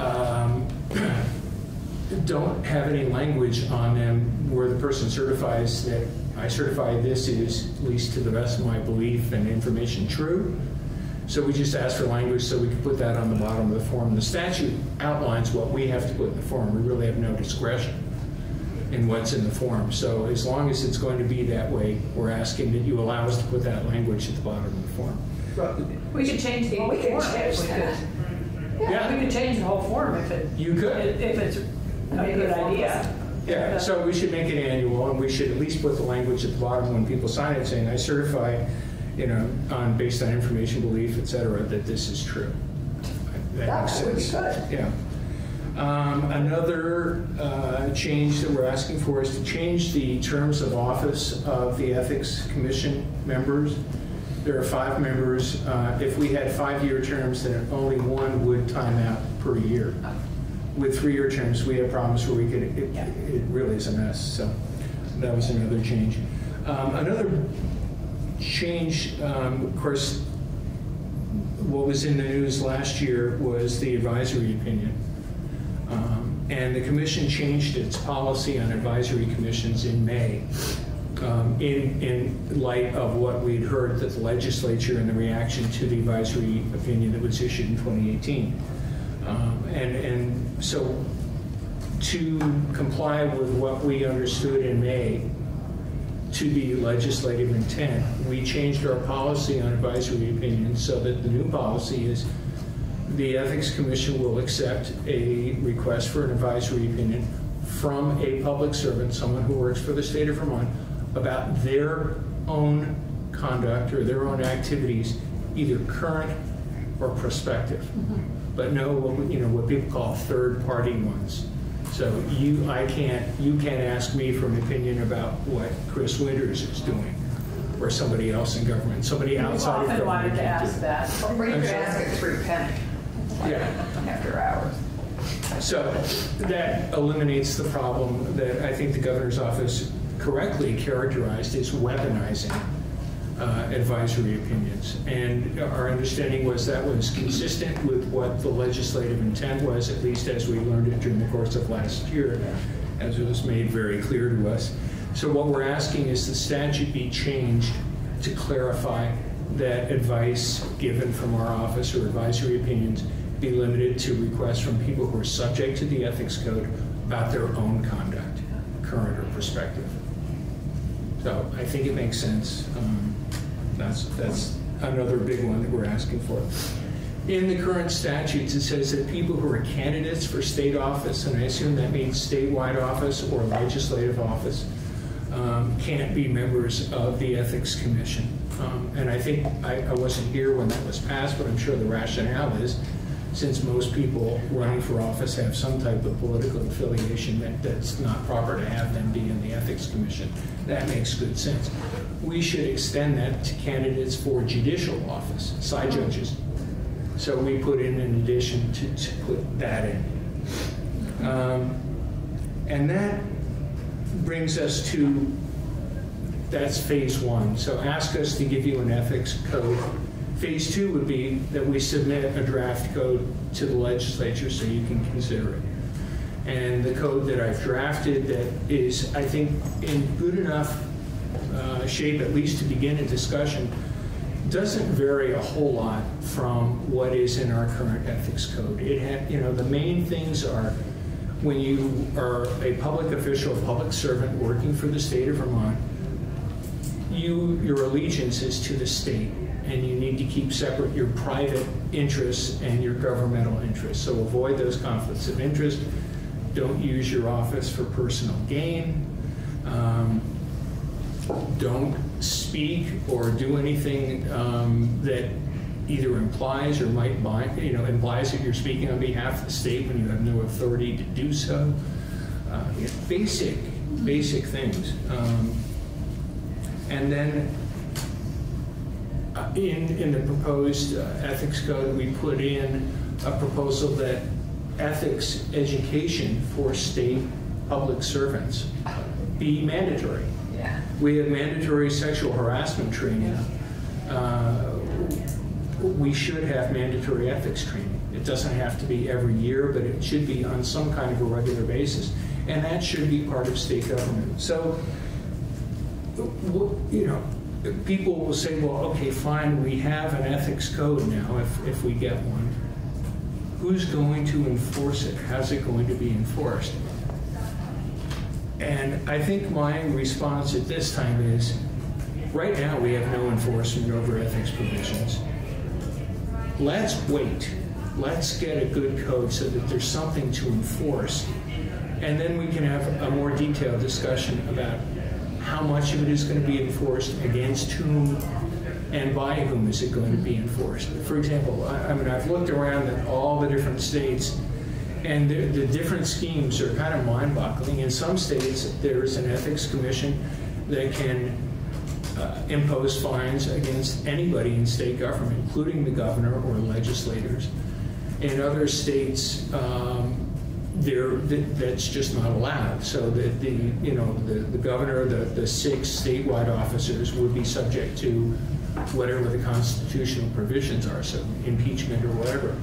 um, don't have any language on them where the person certifies that I certify this is, at least to the best of my belief and information, true. So we just ask for language so we can put that on the bottom of the form. The statute outlines what we have to put in the form. We really have no discretion in what's in the form. So as long as it's going to be that way, we're asking that you allow us to put that language at the bottom of the form. we could change the whole We could form. change if we that. Could. Yeah. We could change the whole form if it, You could. if it's a good idea. Yeah, so we should make it annual, and we should at least put the language at the bottom when people sign it saying, I certify you know, on, based on information, belief, et cetera, that this is true. That Yeah, makes that would be sense. good. Yeah. Um, Another uh, change that we're asking for is to change the terms of office of the Ethics Commission members. There are five members. Uh, If we had five-year terms, then only one would time out per year. With three-year terms, we have problems where we could, it it really is a mess, so that was another change. Um, Another change, um, of course, what was in the news last year was the advisory opinion. Um, And the commission changed its policy on advisory commissions in May um, in, in light of what we'd heard that the legislature and the reaction to the advisory opinion that was issued in 2018. Um, And, and so to comply with what we understood in May to be legislative intent, we changed our policy on advisory opinions so that the new policy is the Ethics Commission will accept a request for an advisory opinion from a public servant, someone who works for the state of Vermont, about their own conduct or their own activities, either current or prospective. Mm-hmm. But no, what we- you know, what people call third-party ones. So you, I can't, you can't ask me for an opinion about what Chris Winters is doing, or somebody else in government, somebody We've outside of often wanted to do ask that. Or you could ask it through Penny Yeah. after hours. So that eliminates the problem that I think the governor's office correctly characterized as weaponizing uh, advisory opinions. And our understanding was that was consistent with what the legislative intent was, at least as we learned it during the course of last year, as it was made very clear to us. So what we're asking is the statute be changed to clarify that advice given from our office or advisory opinions be limited to requests from people who are subject to the ethics code about their own conduct, current or prospective. So I think it makes sense. Um, That's, that's another big one that we're asking for. In the current statutes, it says that people who are candidates for state office, and I assume that means statewide office or legislative office, um, can't be members of the Ethics Commission. Um, And I think, I I wasn't here when that was passed, but I'm sure the rationale is, since most people running for office have some type of political affiliation, that that's not proper to have them be in the Ethics Commission. That makes good sense. We should extend that to candidates for judicial office, side judges. So we put in an addition to, to put that in. Um, And that brings us to, that's phase one. So ask us to give you an ethics code. Phase two would be that we submit a draft code to the legislature so you can consider it. And the code that I've drafted that is, I think, in good enough uh, shape, at least to begin a discussion, doesn't vary a whole lot from what is in our current ethics code. It you know, the main things are when you are a public official, a public servant working for the state of Vermont, you, your allegiance is to the state, and you need to keep separate your private interests and your governmental interests. So avoid those conflicts of interest. Don't use your office for personal gain. Um, don't speak or do anything um, that either implies or might bind, you know, implies that you're speaking on behalf of the state when you have no authority to do so. Uh, basic, basic things. Um, and then in, in the proposed uh, ethics code, we put in a proposal that ethics education for state public servants be mandatory. Yeah. We have mandatory sexual harassment training. Uh, We should have mandatory ethics training. It doesn't have to be every year, but it should be on some kind of a regular basis. And that should be part of state government. So, you know, people will say, well, okay, fine, we have an ethics code now if, if we get one. Who's going to enforce it? How's it going to be enforced? And I think my response at this time is, right now, we have no enforcement over ethics provisions. Let's wait. Let's get a good code so that there's something to enforce. And then we can have a more detailed discussion about how much of it is going to be enforced, against whom, and by whom is it going to be enforced? For example, I, I mean, I've looked around at all the different states, and the, the different schemes are kind of mind-boggling. In some states, there's an ethics commission that can uh, impose fines against anybody in state government, including the governor or legislators. In other states, um, there that's just not allowed. So that the you know the, the governor, the, the six statewide officers would be subject to whatever the constitutional provisions are, so impeachment or whatever.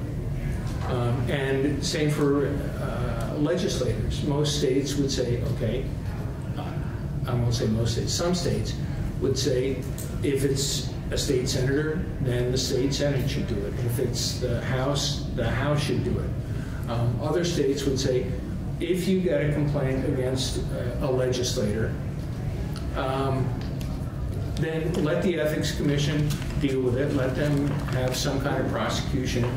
Um, and same for uh, legislators. Most states would say, okay, uh, I won't say most states, some states would say if it's a state senator, then the state senate should do it. If it's the House, the House should do it. Um, other states would say if you get a complaint against uh, a legislator, um, then let the Ethics Commission deal with it. Let them have some kind of prosecution.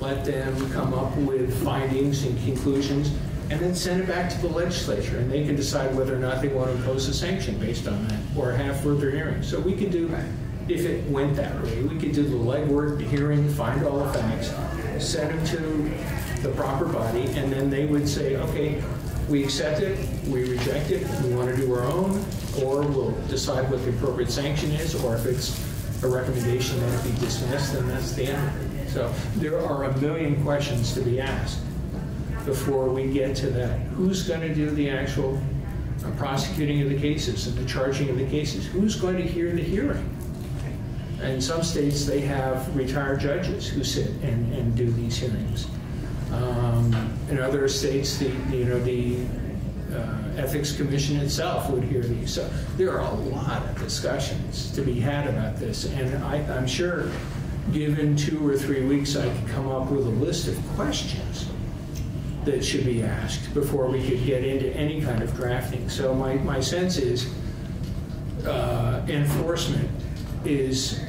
Let them come up with findings and conclusions, and then send it back to the legislature, and they can decide whether or not they want to impose a sanction based on that, or have further hearings. So we could do, if it went that way, we could do the legwork, the hearing, find all the facts, send them to the proper body, and then they would say, okay, we accept it, we reject it, we want to do our own, or we'll decide what the appropriate sanction is, or if it's a recommendation that it be dismissed, then that's the end. So there are a million questions to be asked before we get to that. Who's going to do the actual uh, prosecuting of the cases and the charging of the cases? Who's going to hear the hearing? In some states, they have retired judges who sit and, and do these hearings. Um, in other states, the you know the uh, ethics commission itself would hear these. So there are a lot of discussions to be had about this, and I, I'm sure, given two or three weeks, I could come up with a list of questions that should be asked before we could get into any kind of drafting. So my, my sense is uh, enforcement is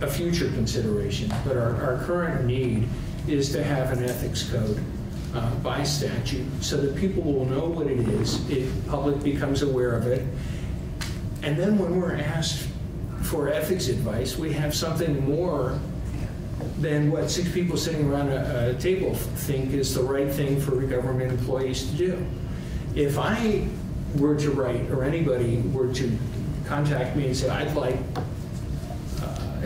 a future consideration, but our, our current need is to have an ethics code uh, by statute so that people will know what it is, it public becomes aware of it, and then when we're asked for ethics advice, we have something more than what six people sitting around a, a table think is the right thing for government employees to do. If I were to write, or anybody were to contact me and say, I'd like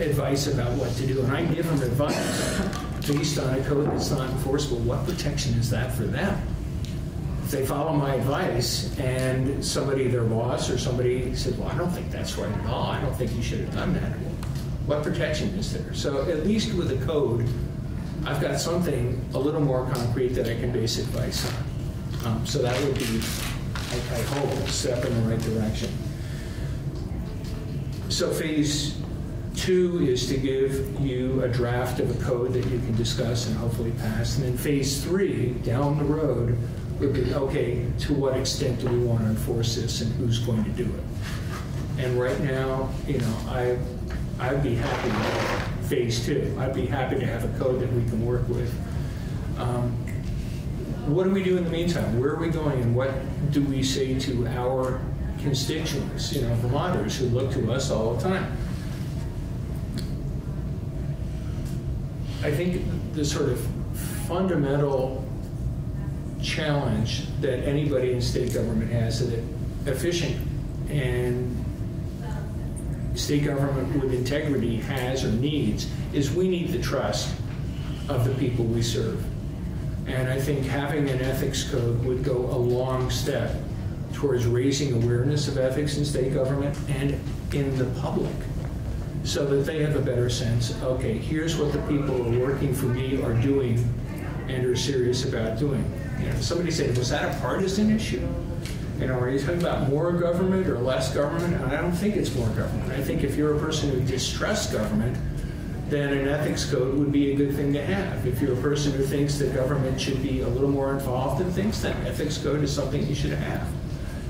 advice about what to do, and I give them advice based on a code that's not enforceable, what protection is that for them? If they follow my advice and somebody, their boss or somebody said, well, I don't think that's right at all, I don't think you should have done that, what protection is there? So at least with a code, I've got something a little more concrete that I can base advice on. Um, so that would be, I, I hope, a step in the right direction. So phase two is to give you a draft of a code that you can discuss and hopefully pass. And then phase three, down the road, would be, okay, to what extent do we want to enforce this and who's going to do it? And right now, you know, I, I'd be happy with phase two. I'd be happy to have a code that we can work with. Um, what do we do in the meantime? Where are we going and what do we say to our constituents, you know, Vermonters who look to us all the time? I think the sort of fundamental challenge that anybody in state government has that efficient and state government with integrity has or needs is we need the trust of the people we serve. And I think having an ethics code would go a long step towards raising awareness of ethics in state government and in the public so that they have a better sense, okay, here's what the people who are working for me are doing and are serious about doing. You know, somebody said, was that a partisan issue? You know, are you talking about more government or less government? And I don't think it's more government. I think if you're a person who distrusts government, then an ethics code would be a good thing to have. If you're a person who thinks that government should be a little more involved in things, then ethics code is something you should have.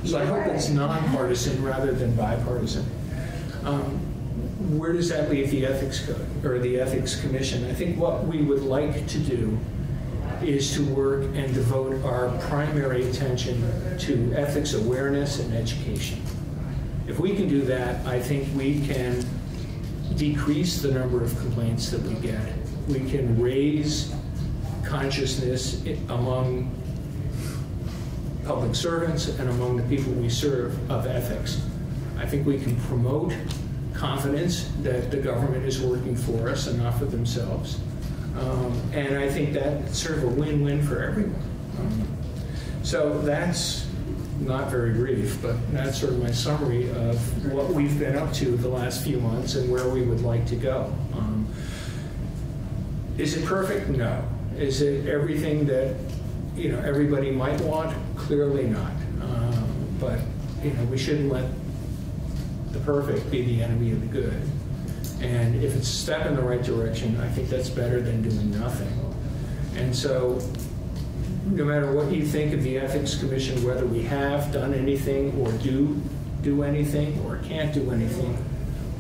So I hope it's nonpartisan rather than bipartisan. Um, where does that leave the ethics code or the ethics commission? I think what we would like to do is to work and devote our primary attention to ethics awareness and education. If we can do that, I think we can decrease the number of complaints that we get. We can raise consciousness among public servants and among the people we serve of ethics. I think we can promote confidence that the government is working for us and not for themselves. Um, and I think that's sort of a win-win for everyone. Um, so that's not very brief, but that's sort of my summary of what we've been up to the last few months and where we would like to go. Um, is it perfect? No. Is it everything that you know everybody might want? Clearly not. Um, but you know we shouldn't let the perfect be the enemy of the good. And if it's a step in the right direction, I think that's better than doing nothing. And so, no matter what you think of the Ethics Commission, whether we have done anything or do do anything or can't do anything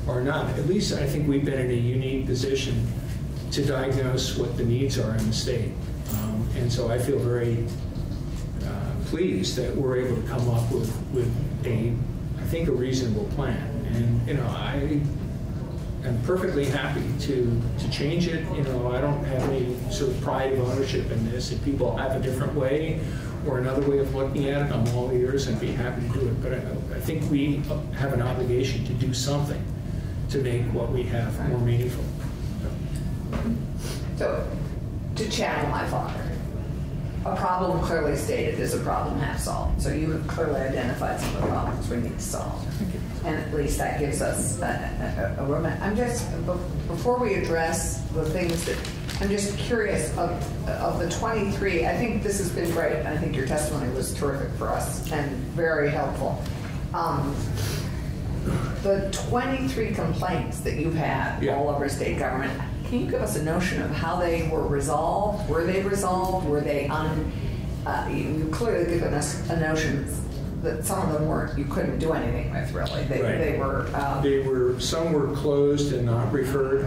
or not, at least I think we've been in a unique position to diagnose what the needs are in the state. Um, and so I feel very uh, pleased that we're able to come up with, with a, think, a reasonable plan. And, you know, I am perfectly happy to, to change it. You know, I don't have any sort of pride of ownership in this. If people have a different way or another way of looking at it, I'm all ears and be happy to do it. But I, I think we have an obligation to do something to make what we have more meaningful. So, to channel my father, a problem clearly stated is a problem half solved. So you have clearly identified some of the problems we need to solve. And at least that gives us a, a, a roadmap. I'm just, before we address the things that, I'm just curious of, of the 23, I think this has been great. I think your testimony was terrific for us and very helpful. Um, the 23 complaints that you've had Yeah. all over state government, can you give us a notion of how they were resolved? Were they resolved? Were they un? Uh, you, clearly given us a notion that some of them weren't. You couldn't do anything with really. They, Right. they were um, They were, some were closed and not referred.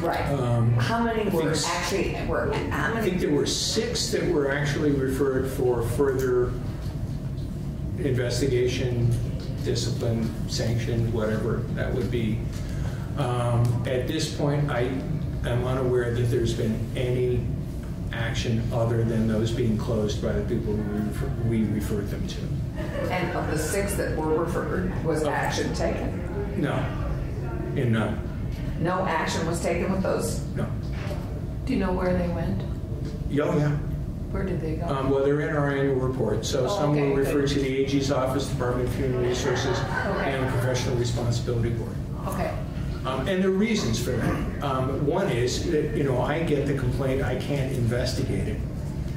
right. Um, how many were actually were? How many? I think there were six that were actually referred for further investigation, discipline, sanction, whatever that would be. Um, At this point, I am unaware that there's been any action other than those being closed by the people who we refer- we referred them to. And of the six that were referred, was action taken? No, in none, No action was taken with those. no. Do you know where they went? Yeah, yeah. Where did they go? Um, Well, they're in our annual report, so Oh, some okay, were good. referred to the AG's office, Department of Human Resources, Okay. and Professional Responsibility Board. Okay. Um, And there are reasons for that. Um, One is that, you know, I get the complaint, I can't investigate it.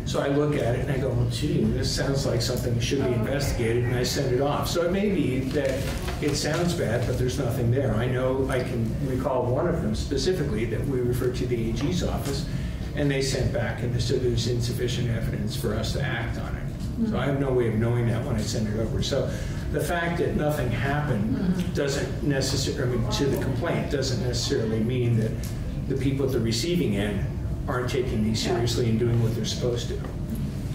So I look at it and I go, well, gee, this sounds like something that should be investigated, and I send it off. So it may be that it sounds bad, but there's nothing there. I know, I can recall one of them specifically that we referred to the AG's office, and they sent back, and so there's insufficient evidence for us to act on it. So I have no way of knowing that when I send it over. So the fact that nothing happened mm-hmm. doesn't necessarily, I mean, to the complaint, doesn't necessarily mean that the people at the receiving end aren't taking these seriously and doing what they're supposed to.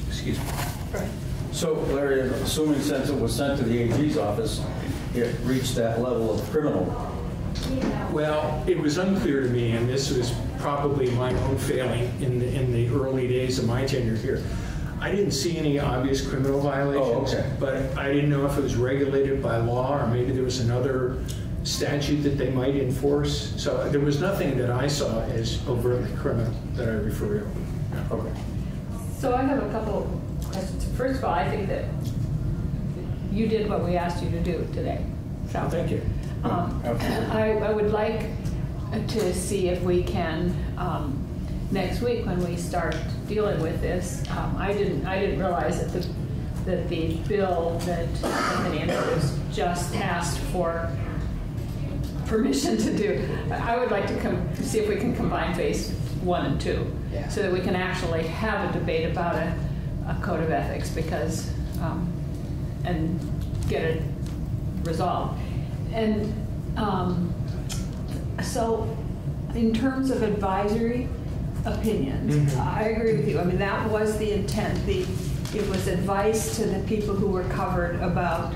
Excuse me. Right. So Larry, assuming since it was sent to the AG's office, it reached that level of criminal. Well, it was unclear to me, and this was probably my own failing in the, in the early days of my tenure here. I didn't see any obvious criminal violations, Oh, okay. but I didn't know if it was regulated by law or maybe there was another statute that they might enforce. So there was nothing that I saw as overtly criminal that I refer to. Okay. So I have a couple questions. First of all, I think that you did what we asked you to do today. So Thank you. Um, Absolutely. I, I would like to see if we can, um, next week when we start dealing with this, um, I didn't, I didn't realize that the, that the bill that Anthony introduced just asked for permission to do. I would like to come, see if we can combine phase one and two. Yeah. So that we can actually have a debate about a, a code of ethics because, um, and get it resolved. And um, so, in terms of advisory opinions, Mhm. I agree with you. I mean, that was the intent. The, it was advice to the people who were covered about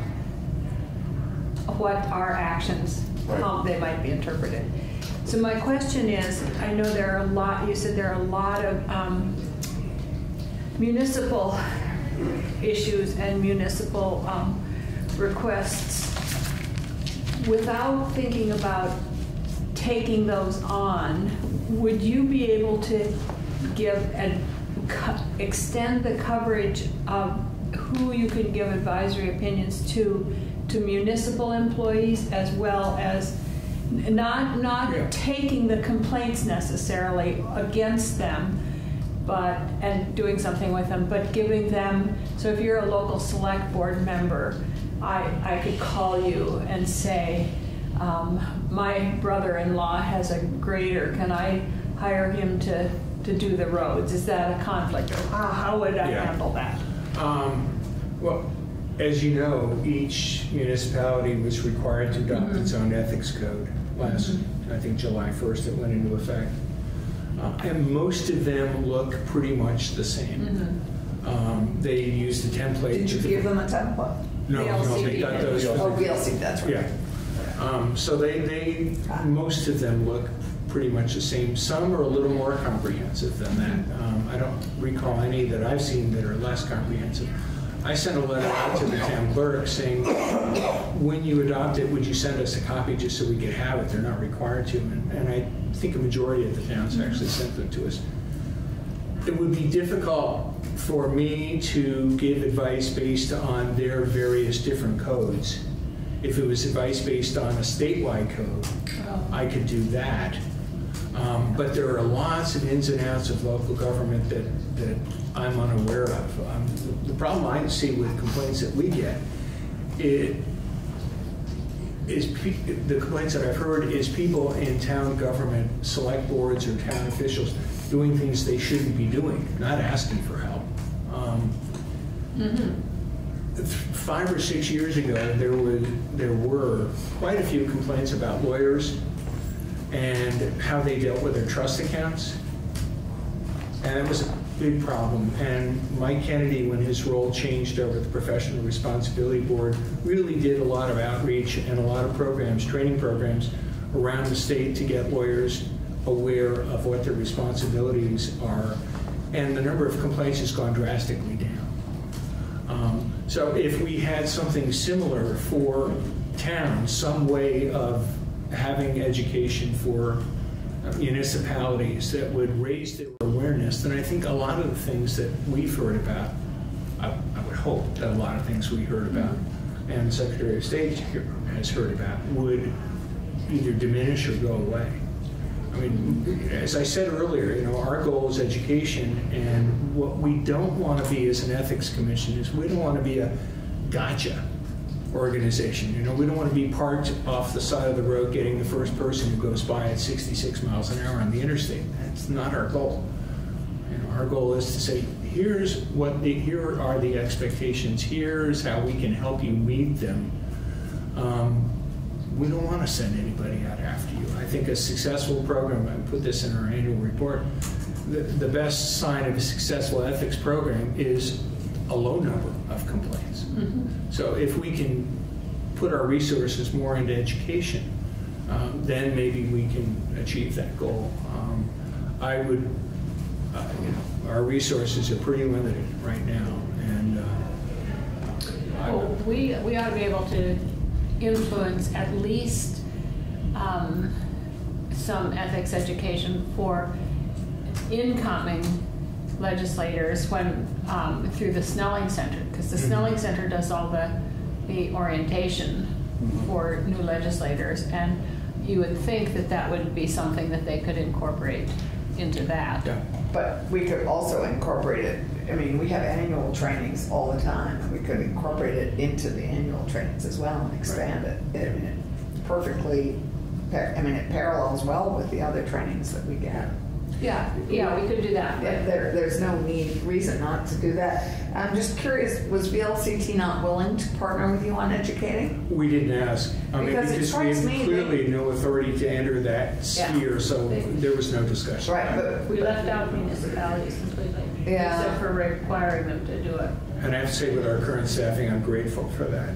what our actions, how they might be interpreted. So my question is, I know there are a lot, you said there are a lot of um, municipal issues and municipal um, requests. Without thinking about taking those on, would you be able to give and extend the coverage of who you can give advisory opinions to, to municipal employees as well as not, not Yeah. taking the complaints necessarily against them, but, and doing something with them, but giving them, so if you're a local select board member, I, I could call you and say, um, my brother-in-law has a grader, can I hire him to, to do the roads? Is that a conflict? Or how, how would I Yeah. handle that? Um, Well, as you know, each municipality was required to adopt its own ethics code last, I think, July 1st, it went into effect. Uh, And most of them look pretty much the same. Um, They use the template. Did you give them a template? No, no, they got those. Oh, VLC, that's right. Yeah. Um, So they, they, most of them look pretty much the same. Some are a little more comprehensive than that. Um, I don't recall any that I've seen that are less comprehensive. I sent a letter out to the town clerk saying, when you adopt it, would you send us a copy just so we could have it? They're not required to. And and I think a majority of the towns actually sent them to us. It would be difficult for me to give advice based on their various different codes. If it was advice based on a statewide code, I could do that. Um, But there are lots of ins and outs of local government that, that I'm unaware of. Um, The problem I see with complaints that we get, it, is, the complaints that I've heard is people in town government, select boards or town officials doing things they shouldn't be doing, not asking for help. Um, th- Five or six years ago, there was, there were quite a few complaints about lawyers and how they dealt with their trust accounts. And it was a big problem. And Mike Kennedy, when his role changed over the Professional Responsibility Board, really did a lot of outreach and a lot of programs, training programs around the state to get lawyers aware of what their responsibilities are. And the number of complaints has gone drastically down. Um, So if we had something similar for towns, some way of having education for municipalities that would raise their awareness, then I think a lot of the things that we've heard about, I, I would hope that a lot of things we heard about and Secretary of State has heard about would either diminish or go away. I mean, as I said earlier, you know, our goal is education, and what we don't want to be as an ethics commission is we don't want to be a gotcha organization. You know, we don't want to be parked off the side of the road getting the first person who goes by at 66 miles an hour on the interstate. That's not our goal. You know, our goal is to say, here's what the, here are the expectations. Here's how we can help you meet them. Um, we don't want to send anybody out after you. I think a successful program, I put this in our annual report, the, the best sign of a successful ethics program is a low number of complaints. So if we can put our resources more into education, um, then maybe we can achieve that goal. Um, I would, uh, you know, our resources are pretty limited right now, and uh, Well, we, we ought to be able to influence at least um, some ethics education for incoming legislators when, um, through the Snelling Center, because the Mhm. Snelling Center does all the, the orientation for new legislators, and you would think that that would be something that they could incorporate into that. yeah. But we could also incorporate it, I mean, we have annual trainings all the time. and We could incorporate it into the annual trainings as well and expand it. I mean, it perfectly, I mean, it parallels well with the other trainings that we get. Yeah, yeah, we could do that. Yeah, There, there's no need, reason not to do that. I'm just curious, was VLCT not willing to partner with you on educating? We didn't ask. I mean, Because it because we strikes me have that- clearly no authority to enter that Yeah. sphere, so there was no discussion. Right, but. We left out municipalities completely. Yeah. Except for requiring them to do it. And I have to say, with our current staffing, I'm grateful for that.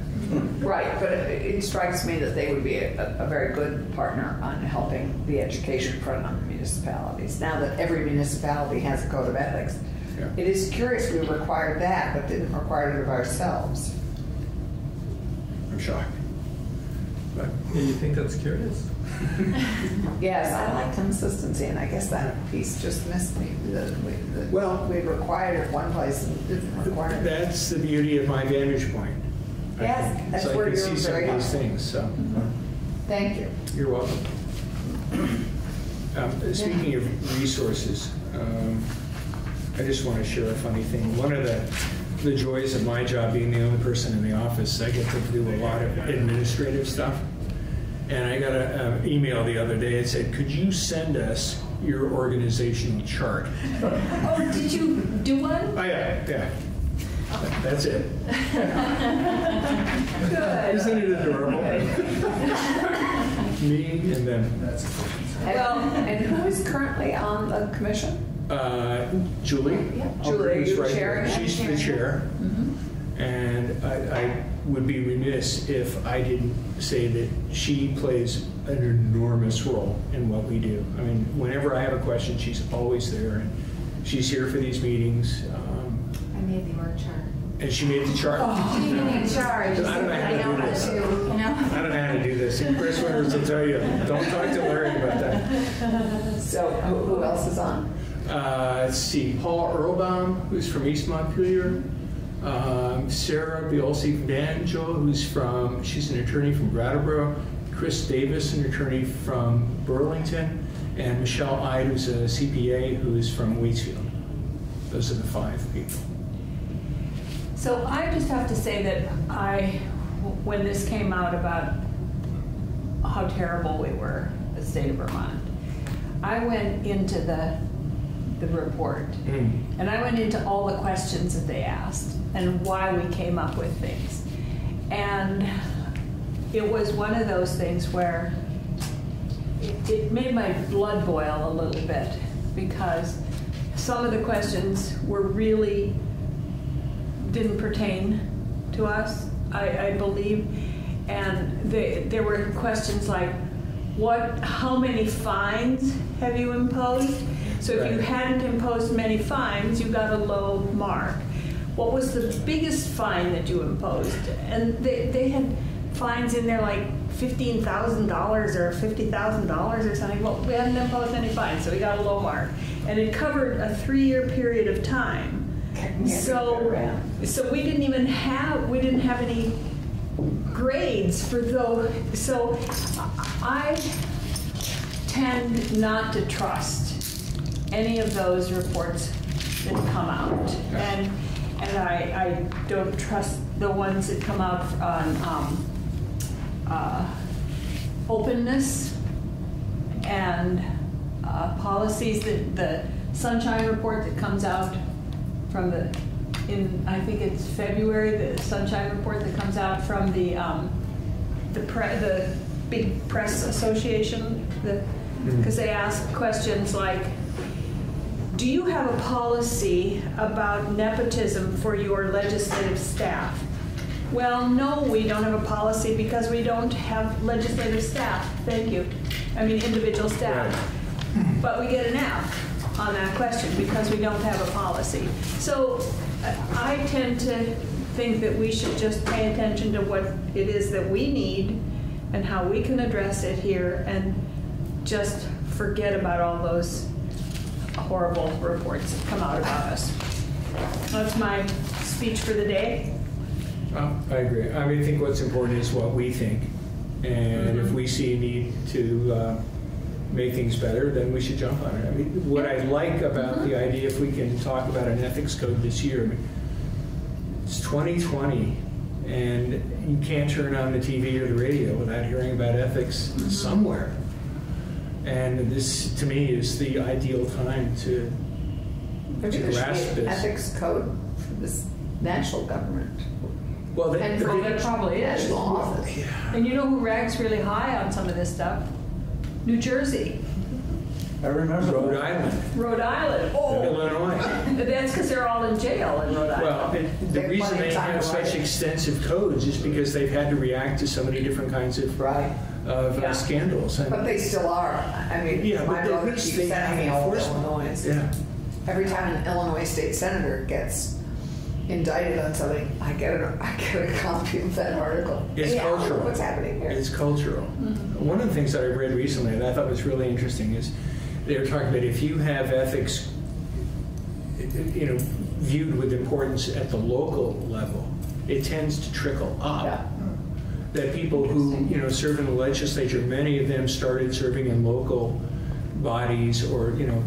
Right, but it it strikes me that they would be a, a very good partner on helping the education front on the municipalities. Now that every municipality has a code of ethics, Yeah. it is curious we required that, but didn't require it of ourselves. I'm shocked. But Yeah, you think that's curious? Yes, I like consistency, and I guess that piece just missed me. that we- that Well- We required it one place and didn't require it. that's the beauty of my vantage point. I Yes, think. that's So I where you're see some very of these things, so Thank you. you're welcome. Um, Speaking of resources, um, I just want to share a funny thing. One of the, the joys of my job, being the only person in the office, I get to do a lot of administrative stuff. And I got an email the other day that said, could you send us your organizational chart? Oh, did you do one? Oh, yeah, yeah. That's it. Good. Isn't it adorable? Me and them. That's it. Well, and who is currently on the commission? Uh, Julie. Julie, are who's you right chairing here. She's the chair. And I, I would be remiss if I didn't say that she plays an enormous role in what we do. I mean, whenever I have a question, she's always there, and she's here for these meetings. Um, I made the org chart. and she made the chart. She gave me a chart. I don't know how to do this. You know? I don't know how to do this. And Chris Winters will tell you, don't talk to Larry about that. So who, who else is on? Uh, let's see, Paul Erlbaum, who's from East Montpelier. Um, Sarah Biolsi Banjo, who's from, she's an attorney from Brattleboro. Chris Davis, an attorney from Burlington. And Michelle Ide, who's a CPA, who is from Waitsfield. Those are the five people. So I just have to say that I, when this came out about how terrible we were, the state of Vermont, I went into the, the report mm. and I went into all the questions that they asked and why we came up with things. And it was one of those things where it, it made my blood boil a little bit because some of the questions were really didn't pertain to us, I, I believe. And they, there were questions like, what, how many fines have you imposed? So if you hadn't imposed many fines, you got a low mark. What was the biggest fine that you imposed? And they, they had fines in there like fifteen thousand dollars or fifty thousand dollars or something. Well, we hadn't imposed any fines, so we got a low mark. And it covered a three-year period of time. So, so we didn't even have, we didn't have any grades for those. So I tend not to trust any of those reports that come out. And, and I, I don't trust the ones that come out on um, uh, openness and uh, policies that the sunshine report that comes out from the in I think it's February the sunshine report that comes out from the um, the pre- the big press association the because they ask questions like do you have a policy about nepotism for your legislative staff well, no, we don't have a policy because we don't have legislative staff. Thank you. I mean, individual staff. But we get an F on that question because we don't have a policy. So uh, I tend to think that we should just pay attention to what it is that we need and how we can address it here and just forget about all those horrible reports that come out about us. That's my speech for the day. Oh, I agree. I mean, I think what's important is what we think. And if mm-hmm. we see a need to uh, make things better, then we should jump on it. I mean, what I like about the mm-hmm. idea, if we can talk about an ethics code this year, I mean, it's 2020, and you can't turn on the TV or the radio without hearing about ethics mm-hmm. somewhere. And this, to me, is the ideal time to, Maybe to grasp an this. ethics code for this national government. Well, the- And the for big- probably is. national office. And you know who ranks really high on some of this stuff? New Jersey. I remember. Rhode Island, Rhode Island. Oh, Illinois. that's because they're all in jail in Rhode Well, Island. it- the They're reason they have such extensive codes is because they've had to react to so many different kinds of, Right. Of uh, scandals. And- But they still are. I mean, Yeah, my brother keeps sending me all. Illinois. Yeah. Every time an Illinois state senator gets indicted on something, I get a, I get a copy of that article. It's Yeah, cultural. What's happening here? It's cultural. One of the things that I read recently that I thought was really interesting is they were talking about if you have ethics, you know, viewed with importance at the local level, it tends to trickle up. Yeah. That people who you know serve in the legislature, many of them started serving in local bodies or you know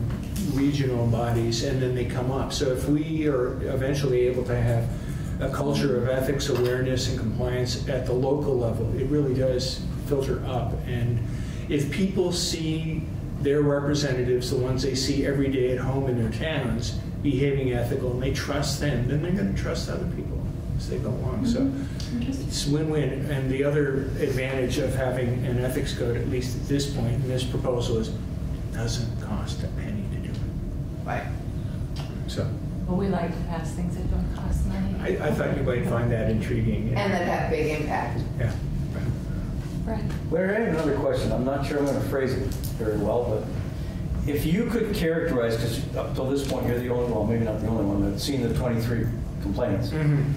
regional bodies, and then they come up. So if we are eventually able to have a culture of ethics awareness and compliance at the local level, it really does filter up. And if people see their representatives, the ones they see every day at home in their towns, behaving ethical, and they trust them, then they're going to trust other people as they go along. So it's win-win. And the other advantage of having an ethics code, at least at this point in this proposal, is it doesn't cost a penny to do it. Right. So Well, we like to pass things that don't cost money. I, I thought you might find that intriguing. And that have big impact. Yeah. Right. Larry, I have another question. I'm not sure I'm going to phrase it very well, but if you could characterize, because up till this point, you're the only, well, maybe not the only one that's seen the 23 complaints. Mhm.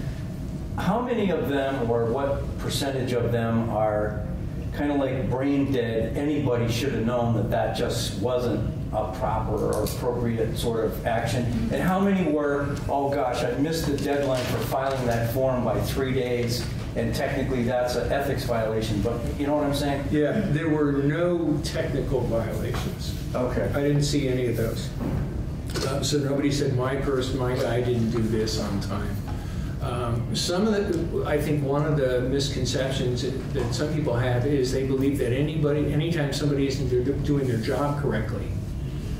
How many of them, or what percentage of them are kind of like brain dead? Anybody should have known that that just wasn't a proper or appropriate sort of action. And how many were, oh gosh, I missed the deadline for filing that form by three days, and technically that's an ethics violation, but you know what I'm saying? Yeah, there were no technical violations. Okay. I didn't see any of those. Uh, So nobody said, my person, my guy didn't do this on time. Um, Some of the, I think one of the misconceptions that that some people have is they believe that anybody, anytime somebody isn't doing their job correctly,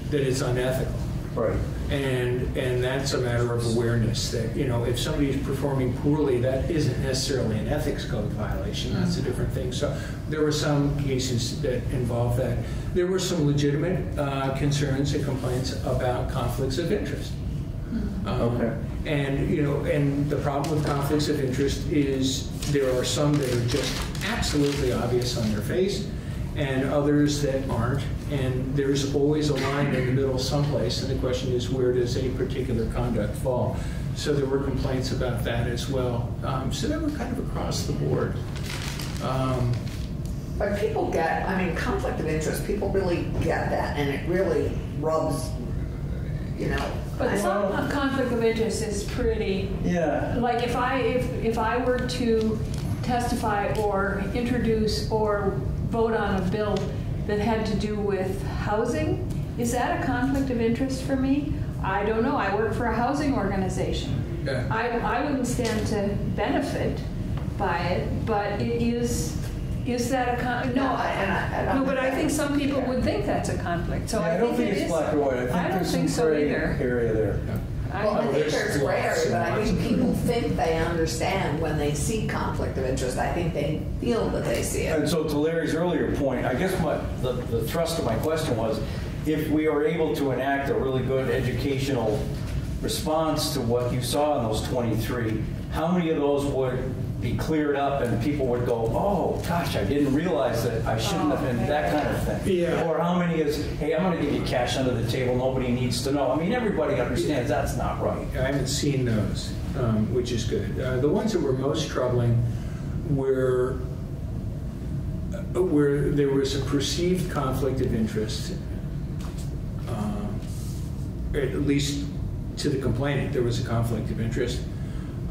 that it's unethical. Right. And, and that's a matter of awareness that, you know, if somebody is performing poorly, that isn't necessarily an ethics code violation, that's a different thing. So there were some cases that involved that. There were some legitimate uh, concerns and complaints about conflicts of interest. Um, Okay. And, you know, and the problem with conflicts of interest is there are some that are just absolutely obvious on their face and others that aren't. And there's always a line in the middle someplace, and the question is where does a particular conduct fall? So there were complaints about that as well. Um, so they were kind of across the board. Um, But people get, I mean, conflict of interest, people really get that, and it really rubs, you know. But I- some a conflict of interest is pretty, Yeah. like if I, if, if I were to testify or introduce or vote on a bill that had to do with housing, is that a conflict of interest for me? I don't know, I work for a housing organization. Yeah. I, I wouldn't stand to benefit by it, but it is, is that a con, no, No, I- and I- and I- no, but I think some people would think that's a conflict, so Yeah, I I don't think think it it's is. black or white. I think I don't there's think some so gray either. area there. I- Well, I think there's there's lots gray, and but I think of people think they understand when they see conflict of interest. I think they feel that they see it. And so to Larry's earlier point, I guess my, the, the thrust of my question was, if we are able to enact a really good educational response to what you saw in those 23, how many of those would be cleared up and people would go, oh, gosh, I didn't realize that I shouldn't have been, that kind of thing? Yeah. Or how many is, hey, I'm going to give you cash under the table, nobody needs to know? I mean, everybody understands that's not right. I haven't seen those, um, which is good. Uh, the ones that were most troubling were uh, where there was a perceived conflict of interest, um, at least to the complainant, there was a conflict of interest.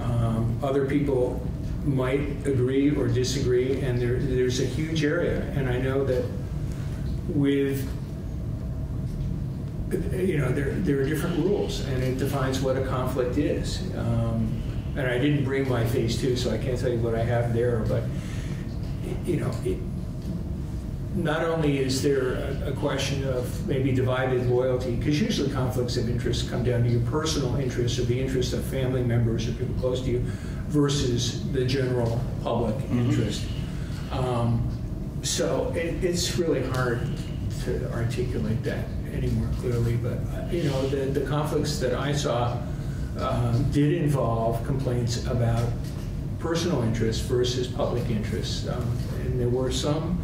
Um, other people might agree or disagree, and there, there's a huge area. And I know that with you know, there, there are different rules, and it defines what a conflict is. Um, and I didn't bring my phase two, so I can't tell you what I have there, but, you know, it, not only is there a, a question of maybe divided loyalty, because usually conflicts of interest come down to your personal interests or the interests of family members or people close to you versus the general public interest. Um, so it, it's really hard to articulate that. any more clearly, but, uh, you know, the, the conflicts that I saw um, did involve complaints about personal interests versus public interests. Um, And there were some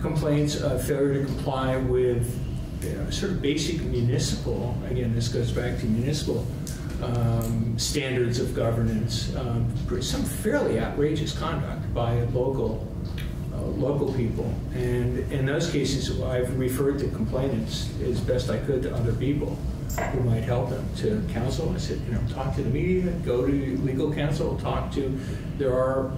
complaints of failure to comply with you know, sort of basic municipal, again, this goes back to municipal um, standards of governance, um, some fairly outrageous conduct by local uh, local people. And in those cases, I've referred the complainants as best I could to other people who might help them to counsel. I said, you know, talk to the media, go to legal counsel, talk to. There are,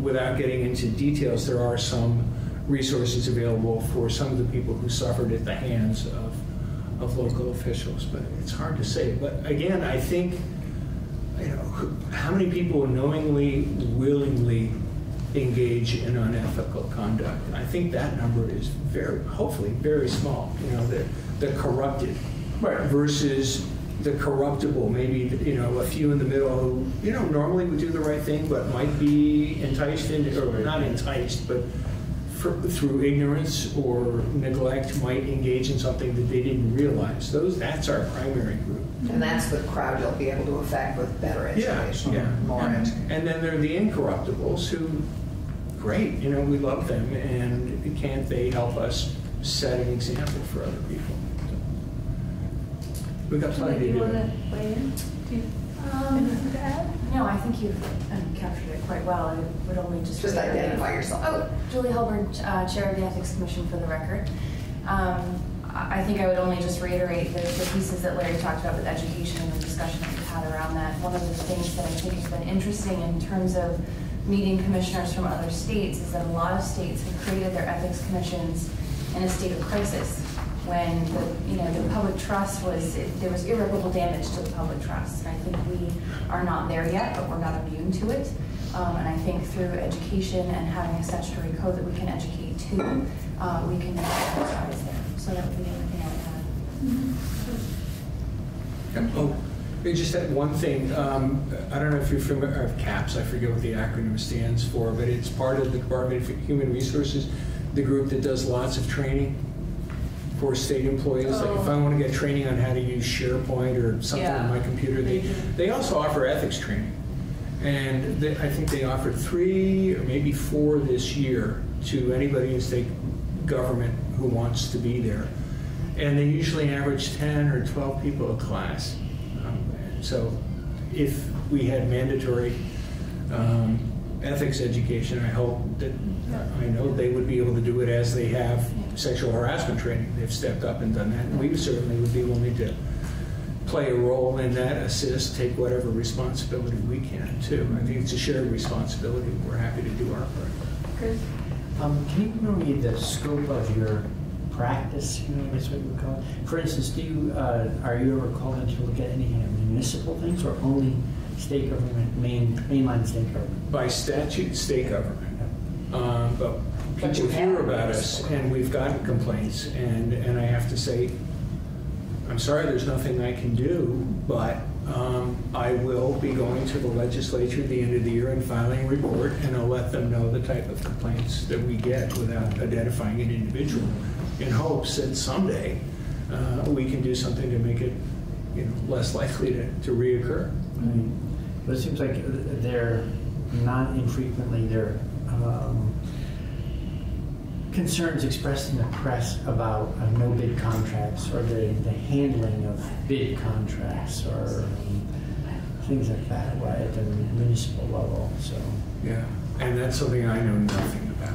without getting into details, there are some resources available for some of the people who suffered at the hands of, of local officials. But it's hard to say. But again, I think, you know, how many people knowingly, willingly engage in unethical conduct? I think that number is very, hopefully, very small. You know, the, the corrupted right. versus the corruptible, maybe, you know, a few in the middle who, you know, normally would do the right thing, but might be enticed into, or not enticed, but for, through ignorance or neglect might engage in something that they didn't realize. Those, that's our primary group. And that's the crowd you'll be able to affect with better education, yeah. more and, education. and then there are the incorruptibles who, great, you know, we love them, and can't they help us set an example for other people? We've got plenty to you do. want to weigh in? Do you- Um, Dad? No, I think you've um, captured it quite well. I would only just... Just reiterate- identify yourself. Oh, Julie Hulburd, uh, Chair of the Ethics Commission for the record. Um, I I think I would only just reiterate the the pieces that Larry talked about with education and the discussion that we've had around that. One of the things that I think has been interesting in terms of meeting commissioners from other states is that a lot of states have created their ethics commissions in a state of crisis when the, you know, the public trust was, there was irreparable damage to the public trust. And I think we are not there yet, but we're not immune to it. Um, and I think through education and having a statutory code that we can educate to, uh, we can make strides there. So that would be the only thing I would add. Oh, I just had one thing. Um, I don't know if you're familiar with CAPS. I forget what the acronym stands for, but it's part of the Department of Human Resources, the group that does lots of training for state employees. Like if I want to get training on how to use SharePoint or something Yeah. on my computer, they they also offer ethics training, and they, I think they offered three or maybe four this year to anybody in state government who wants to be there and they usually average 10 or 12 people a class. Um, so if we had mandatory um, ethics education, I hope that, I know they would be able to do it as they have sexual harassment training. They've stepped up and done that, and we certainly would be willing to play a role in that, assist, take whatever responsibility we can too. I think it's a shared responsibility. We're happy to do our part. Chris? Um, Can you remember me the scope of your practice, you know, that's what you would call it? For instance, do you, uh, are you ever called in to look at any kind of municipal things or only state government, main, mainline state government? by statute, state government. Um, But People hear about us, and we've gotten complaints, and, and I have to say, I'm sorry, there's nothing I can do, but um, I will be going to the legislature at the end of the year and filing a report, and I'll let them know the type of complaints that we get without identifying an individual, in hopes that someday uh, we can do something to make it, you know, less likely to, to reoccur. Mean, But it seems like they're not infrequently, they're um, concerns expressed in the press about uh, no bid contracts or the, the handling of bid contracts or um, things like that, right, at the municipal level, so. Yeah, and that's something I know nothing about.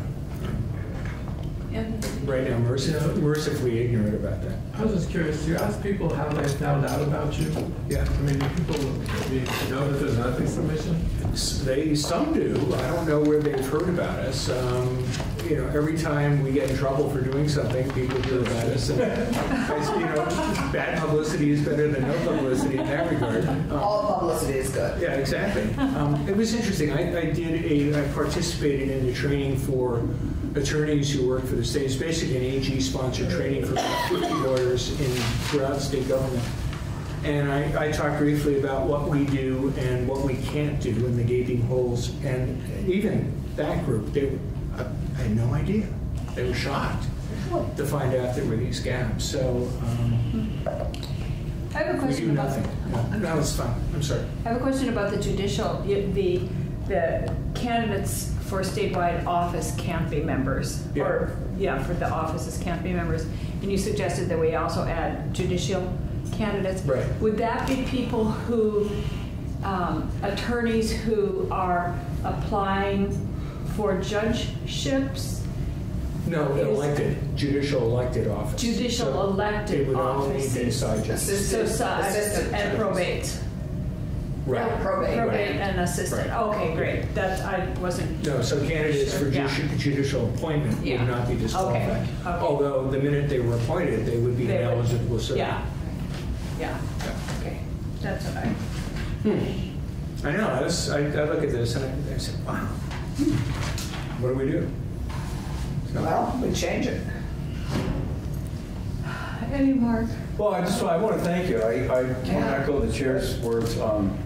And Right now, mercifully, mercifully ignorant about that. I was just curious, do you ask people how they found out about you? Yeah. I mean, do people know that there's an ethics commission? They, some do, I don't know where they've heard about us. Um, You know, every time we get in trouble for doing something, people hear about us. And, it's, you know, bad publicity is better than no publicity in that regard. Um, All publicity is good. Yeah, exactly. Um, it was interesting. I, I did a, I participated in the training for attorneys who work for the state. It's basically an AG-sponsored training for about 50 lawyers in throughout state government. And I, I talked briefly about what we do and what we can't do in the gaping holes. And even that group, they, I, I had no idea. they were shocked to find out there were these gaps. So um, I have a we question do about. nothing. No, no, it's fine. I'm sorry. I have a question about the judicial, the, the candidates for statewide office can't be members. Yeah. Or, yeah, for the offices can't be members. And you suggested that we also add judicial candidates. Right. Would that be people who, um, attorneys who are applying for judgeships? No, Is- elected, judicial elected office. Judicial So elected It would only be offices. side justice. So, side- Assistant and judges. probate. Right. Oh, probate. Probate and assistant. Right. Okay, great. That, I wasn't No, so candidates for Yeah. judici- judicial appointment would not be disqualified. Okay, okay. Although the minute they were appointed, they would be They would- ineligible to serve. Yeah, yeah, okay, that's what I, hmm. I know, I was, I, I look at this and I, I said, wow, what do we do? So- Well, we change it. any Mark? Well, I just, I want to thank you. I, I want to echo the chair's words. Um,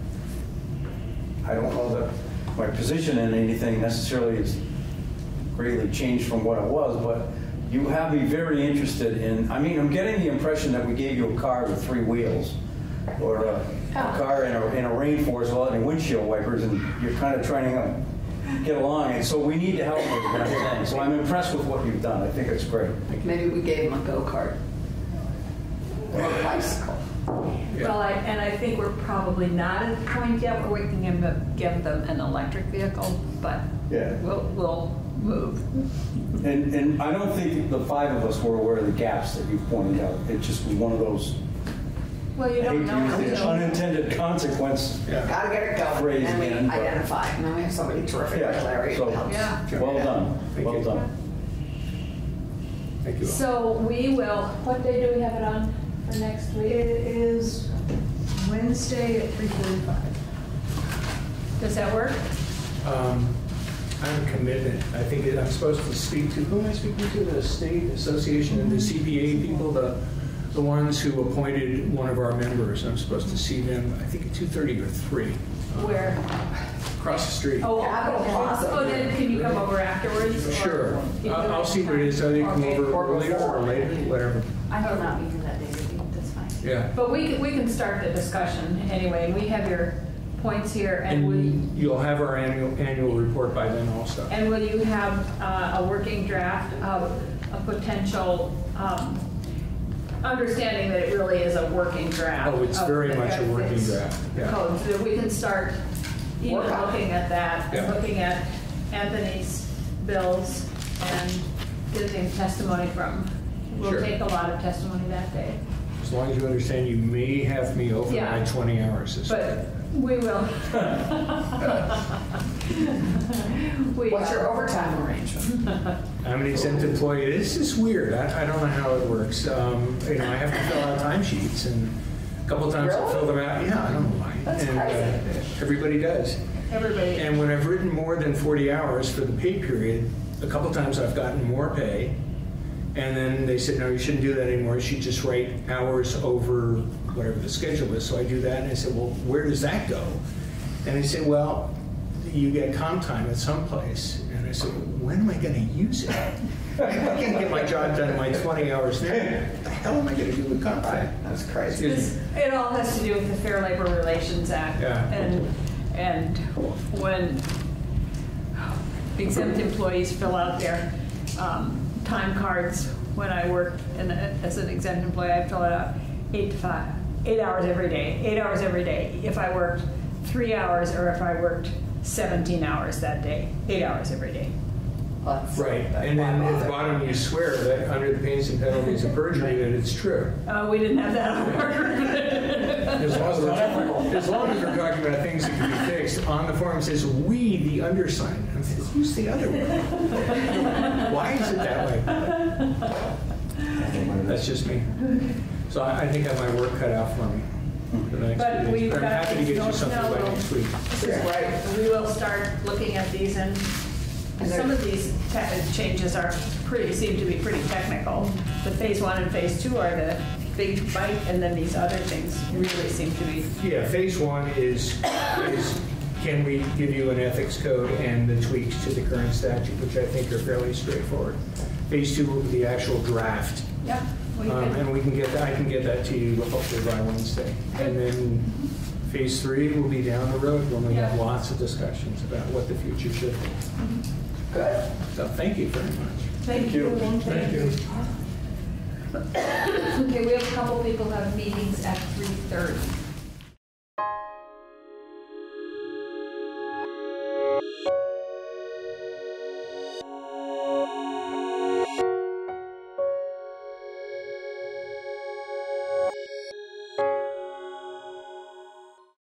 I don't know that my position in anything necessarily has greatly changed from what it was, but you have me very interested in, I mean, I'm getting the impression that we gave you a car with three wheels, or a, a car in a, in a rainforest without any windshield wipers, and you're kind of trying to get along, and so we need to help with that thing. So I'm impressed with what you've done. I think it's great. Maybe we gave them a go-kart. Or a bicycle. Well, I, and I think we're probably not at the point yet where we can give them, give them an electric vehicle, but Yeah. we'll, we'll move. And, and I don't think the five of us were aware of the gaps that you've pointed out. It just was one of those, Well, you don't hate know. to use the until- unintended consequence. Yeah. Gotta get it going. Phrase And we again, but- identify. And then we have somebody terrific like Larry who helps. Yeah. Well done, Thank well you. done. Thank you. So we will, what day do we have it on for next week? It is Wednesday at 3:45. Does that work? Um, I have a commitment. I think that I'm supposed to speak to, who am I speaking to? The state association and the CPA people, the, the ones who appointed one of our members. I'm supposed to see them, I think at 2:30 or 3. Where? Across the street. Oh, Capital okay. Plaza. Oh, then can you come over afterwards? Sure. You I'll I'll see what it is. I think come Okay. over Or earlier or later, whatever. I will not be here that day, that's fine. Yeah. But we can, we can start the discussion anyway. And we have your points here and we, you'll have our annual, annual report by then also. and will you have uh, a working draft of a potential, um, understanding that it really is a working draft? Oh, it's of very the much a working ethics draft, yeah. Code, so that we can start even Work on it. looking at that, and Yeah. looking at Anthony's bills and getting testimony from. We'll Sure. take a lot of testimony that day. As long as you understand, you may have me over Yeah. my 20 hours this week. But we will. We What's your overtime arrangement? I'm an exempt employee. This is weird. I, I don't know how it works. Um, you know, I have to fill out timesheets, and a couple times I fill them out. Yeah, I don't know why. That's and, crazy. Uh, everybody does. Everybody, And when I've written more than 40 hours for the pay period, a couple times I've gotten more pay. And then they said, no, you shouldn't do that anymore. You should just write hours over whatever the schedule is. So I do that, and I said, well, where does that go? And they said, well, you get comp time at some place. And I said, when am I going to use it? I can't get my job done in my 20 hours now. What the hell am I going to do with comp time? That's crazy. This, it all has to do with the Fair Labor Relations Act. Yeah. And, and when exempt employees fill out their um, time cards, when I work in a- as an exempt employee, I fill it out eight to five, eight hours every day, eight hours every day. If I worked three hours or if I worked 17 hours that day, eight hours every day. That's- Right. And then at the bottom, you swear that under the pains and penalties of perjury that it's true. Uh, we didn't have that on As long as, we're, as long as we're talking about things that can be fixed, on the form it says, "We, the undersigned." I said, Who's the other one? Why is it that way? That's just me. So I, I think I have my work cut out for me for the next But few we've I'm got happy to these get you something by next week. This is great. We will start looking at these and some of these te- uh, changes are pretty, seem to be pretty technical. The phase one and phase two are the big bite and then these other things really seem to be, Yeah, phase one is, is can we give you an ethics code and the tweaks to the current statute, which I think are fairly straightforward. phase two will be the actual draft. Yeah. We Um, And we can get, that- I can get that to you hopefully by Wednesday. And then phase three will be down the road when we have lots of discussions about what the future should be. Good. So thank you very much. Thank you. Thank you. Okay, we have a couple people that have meetings at 3:30.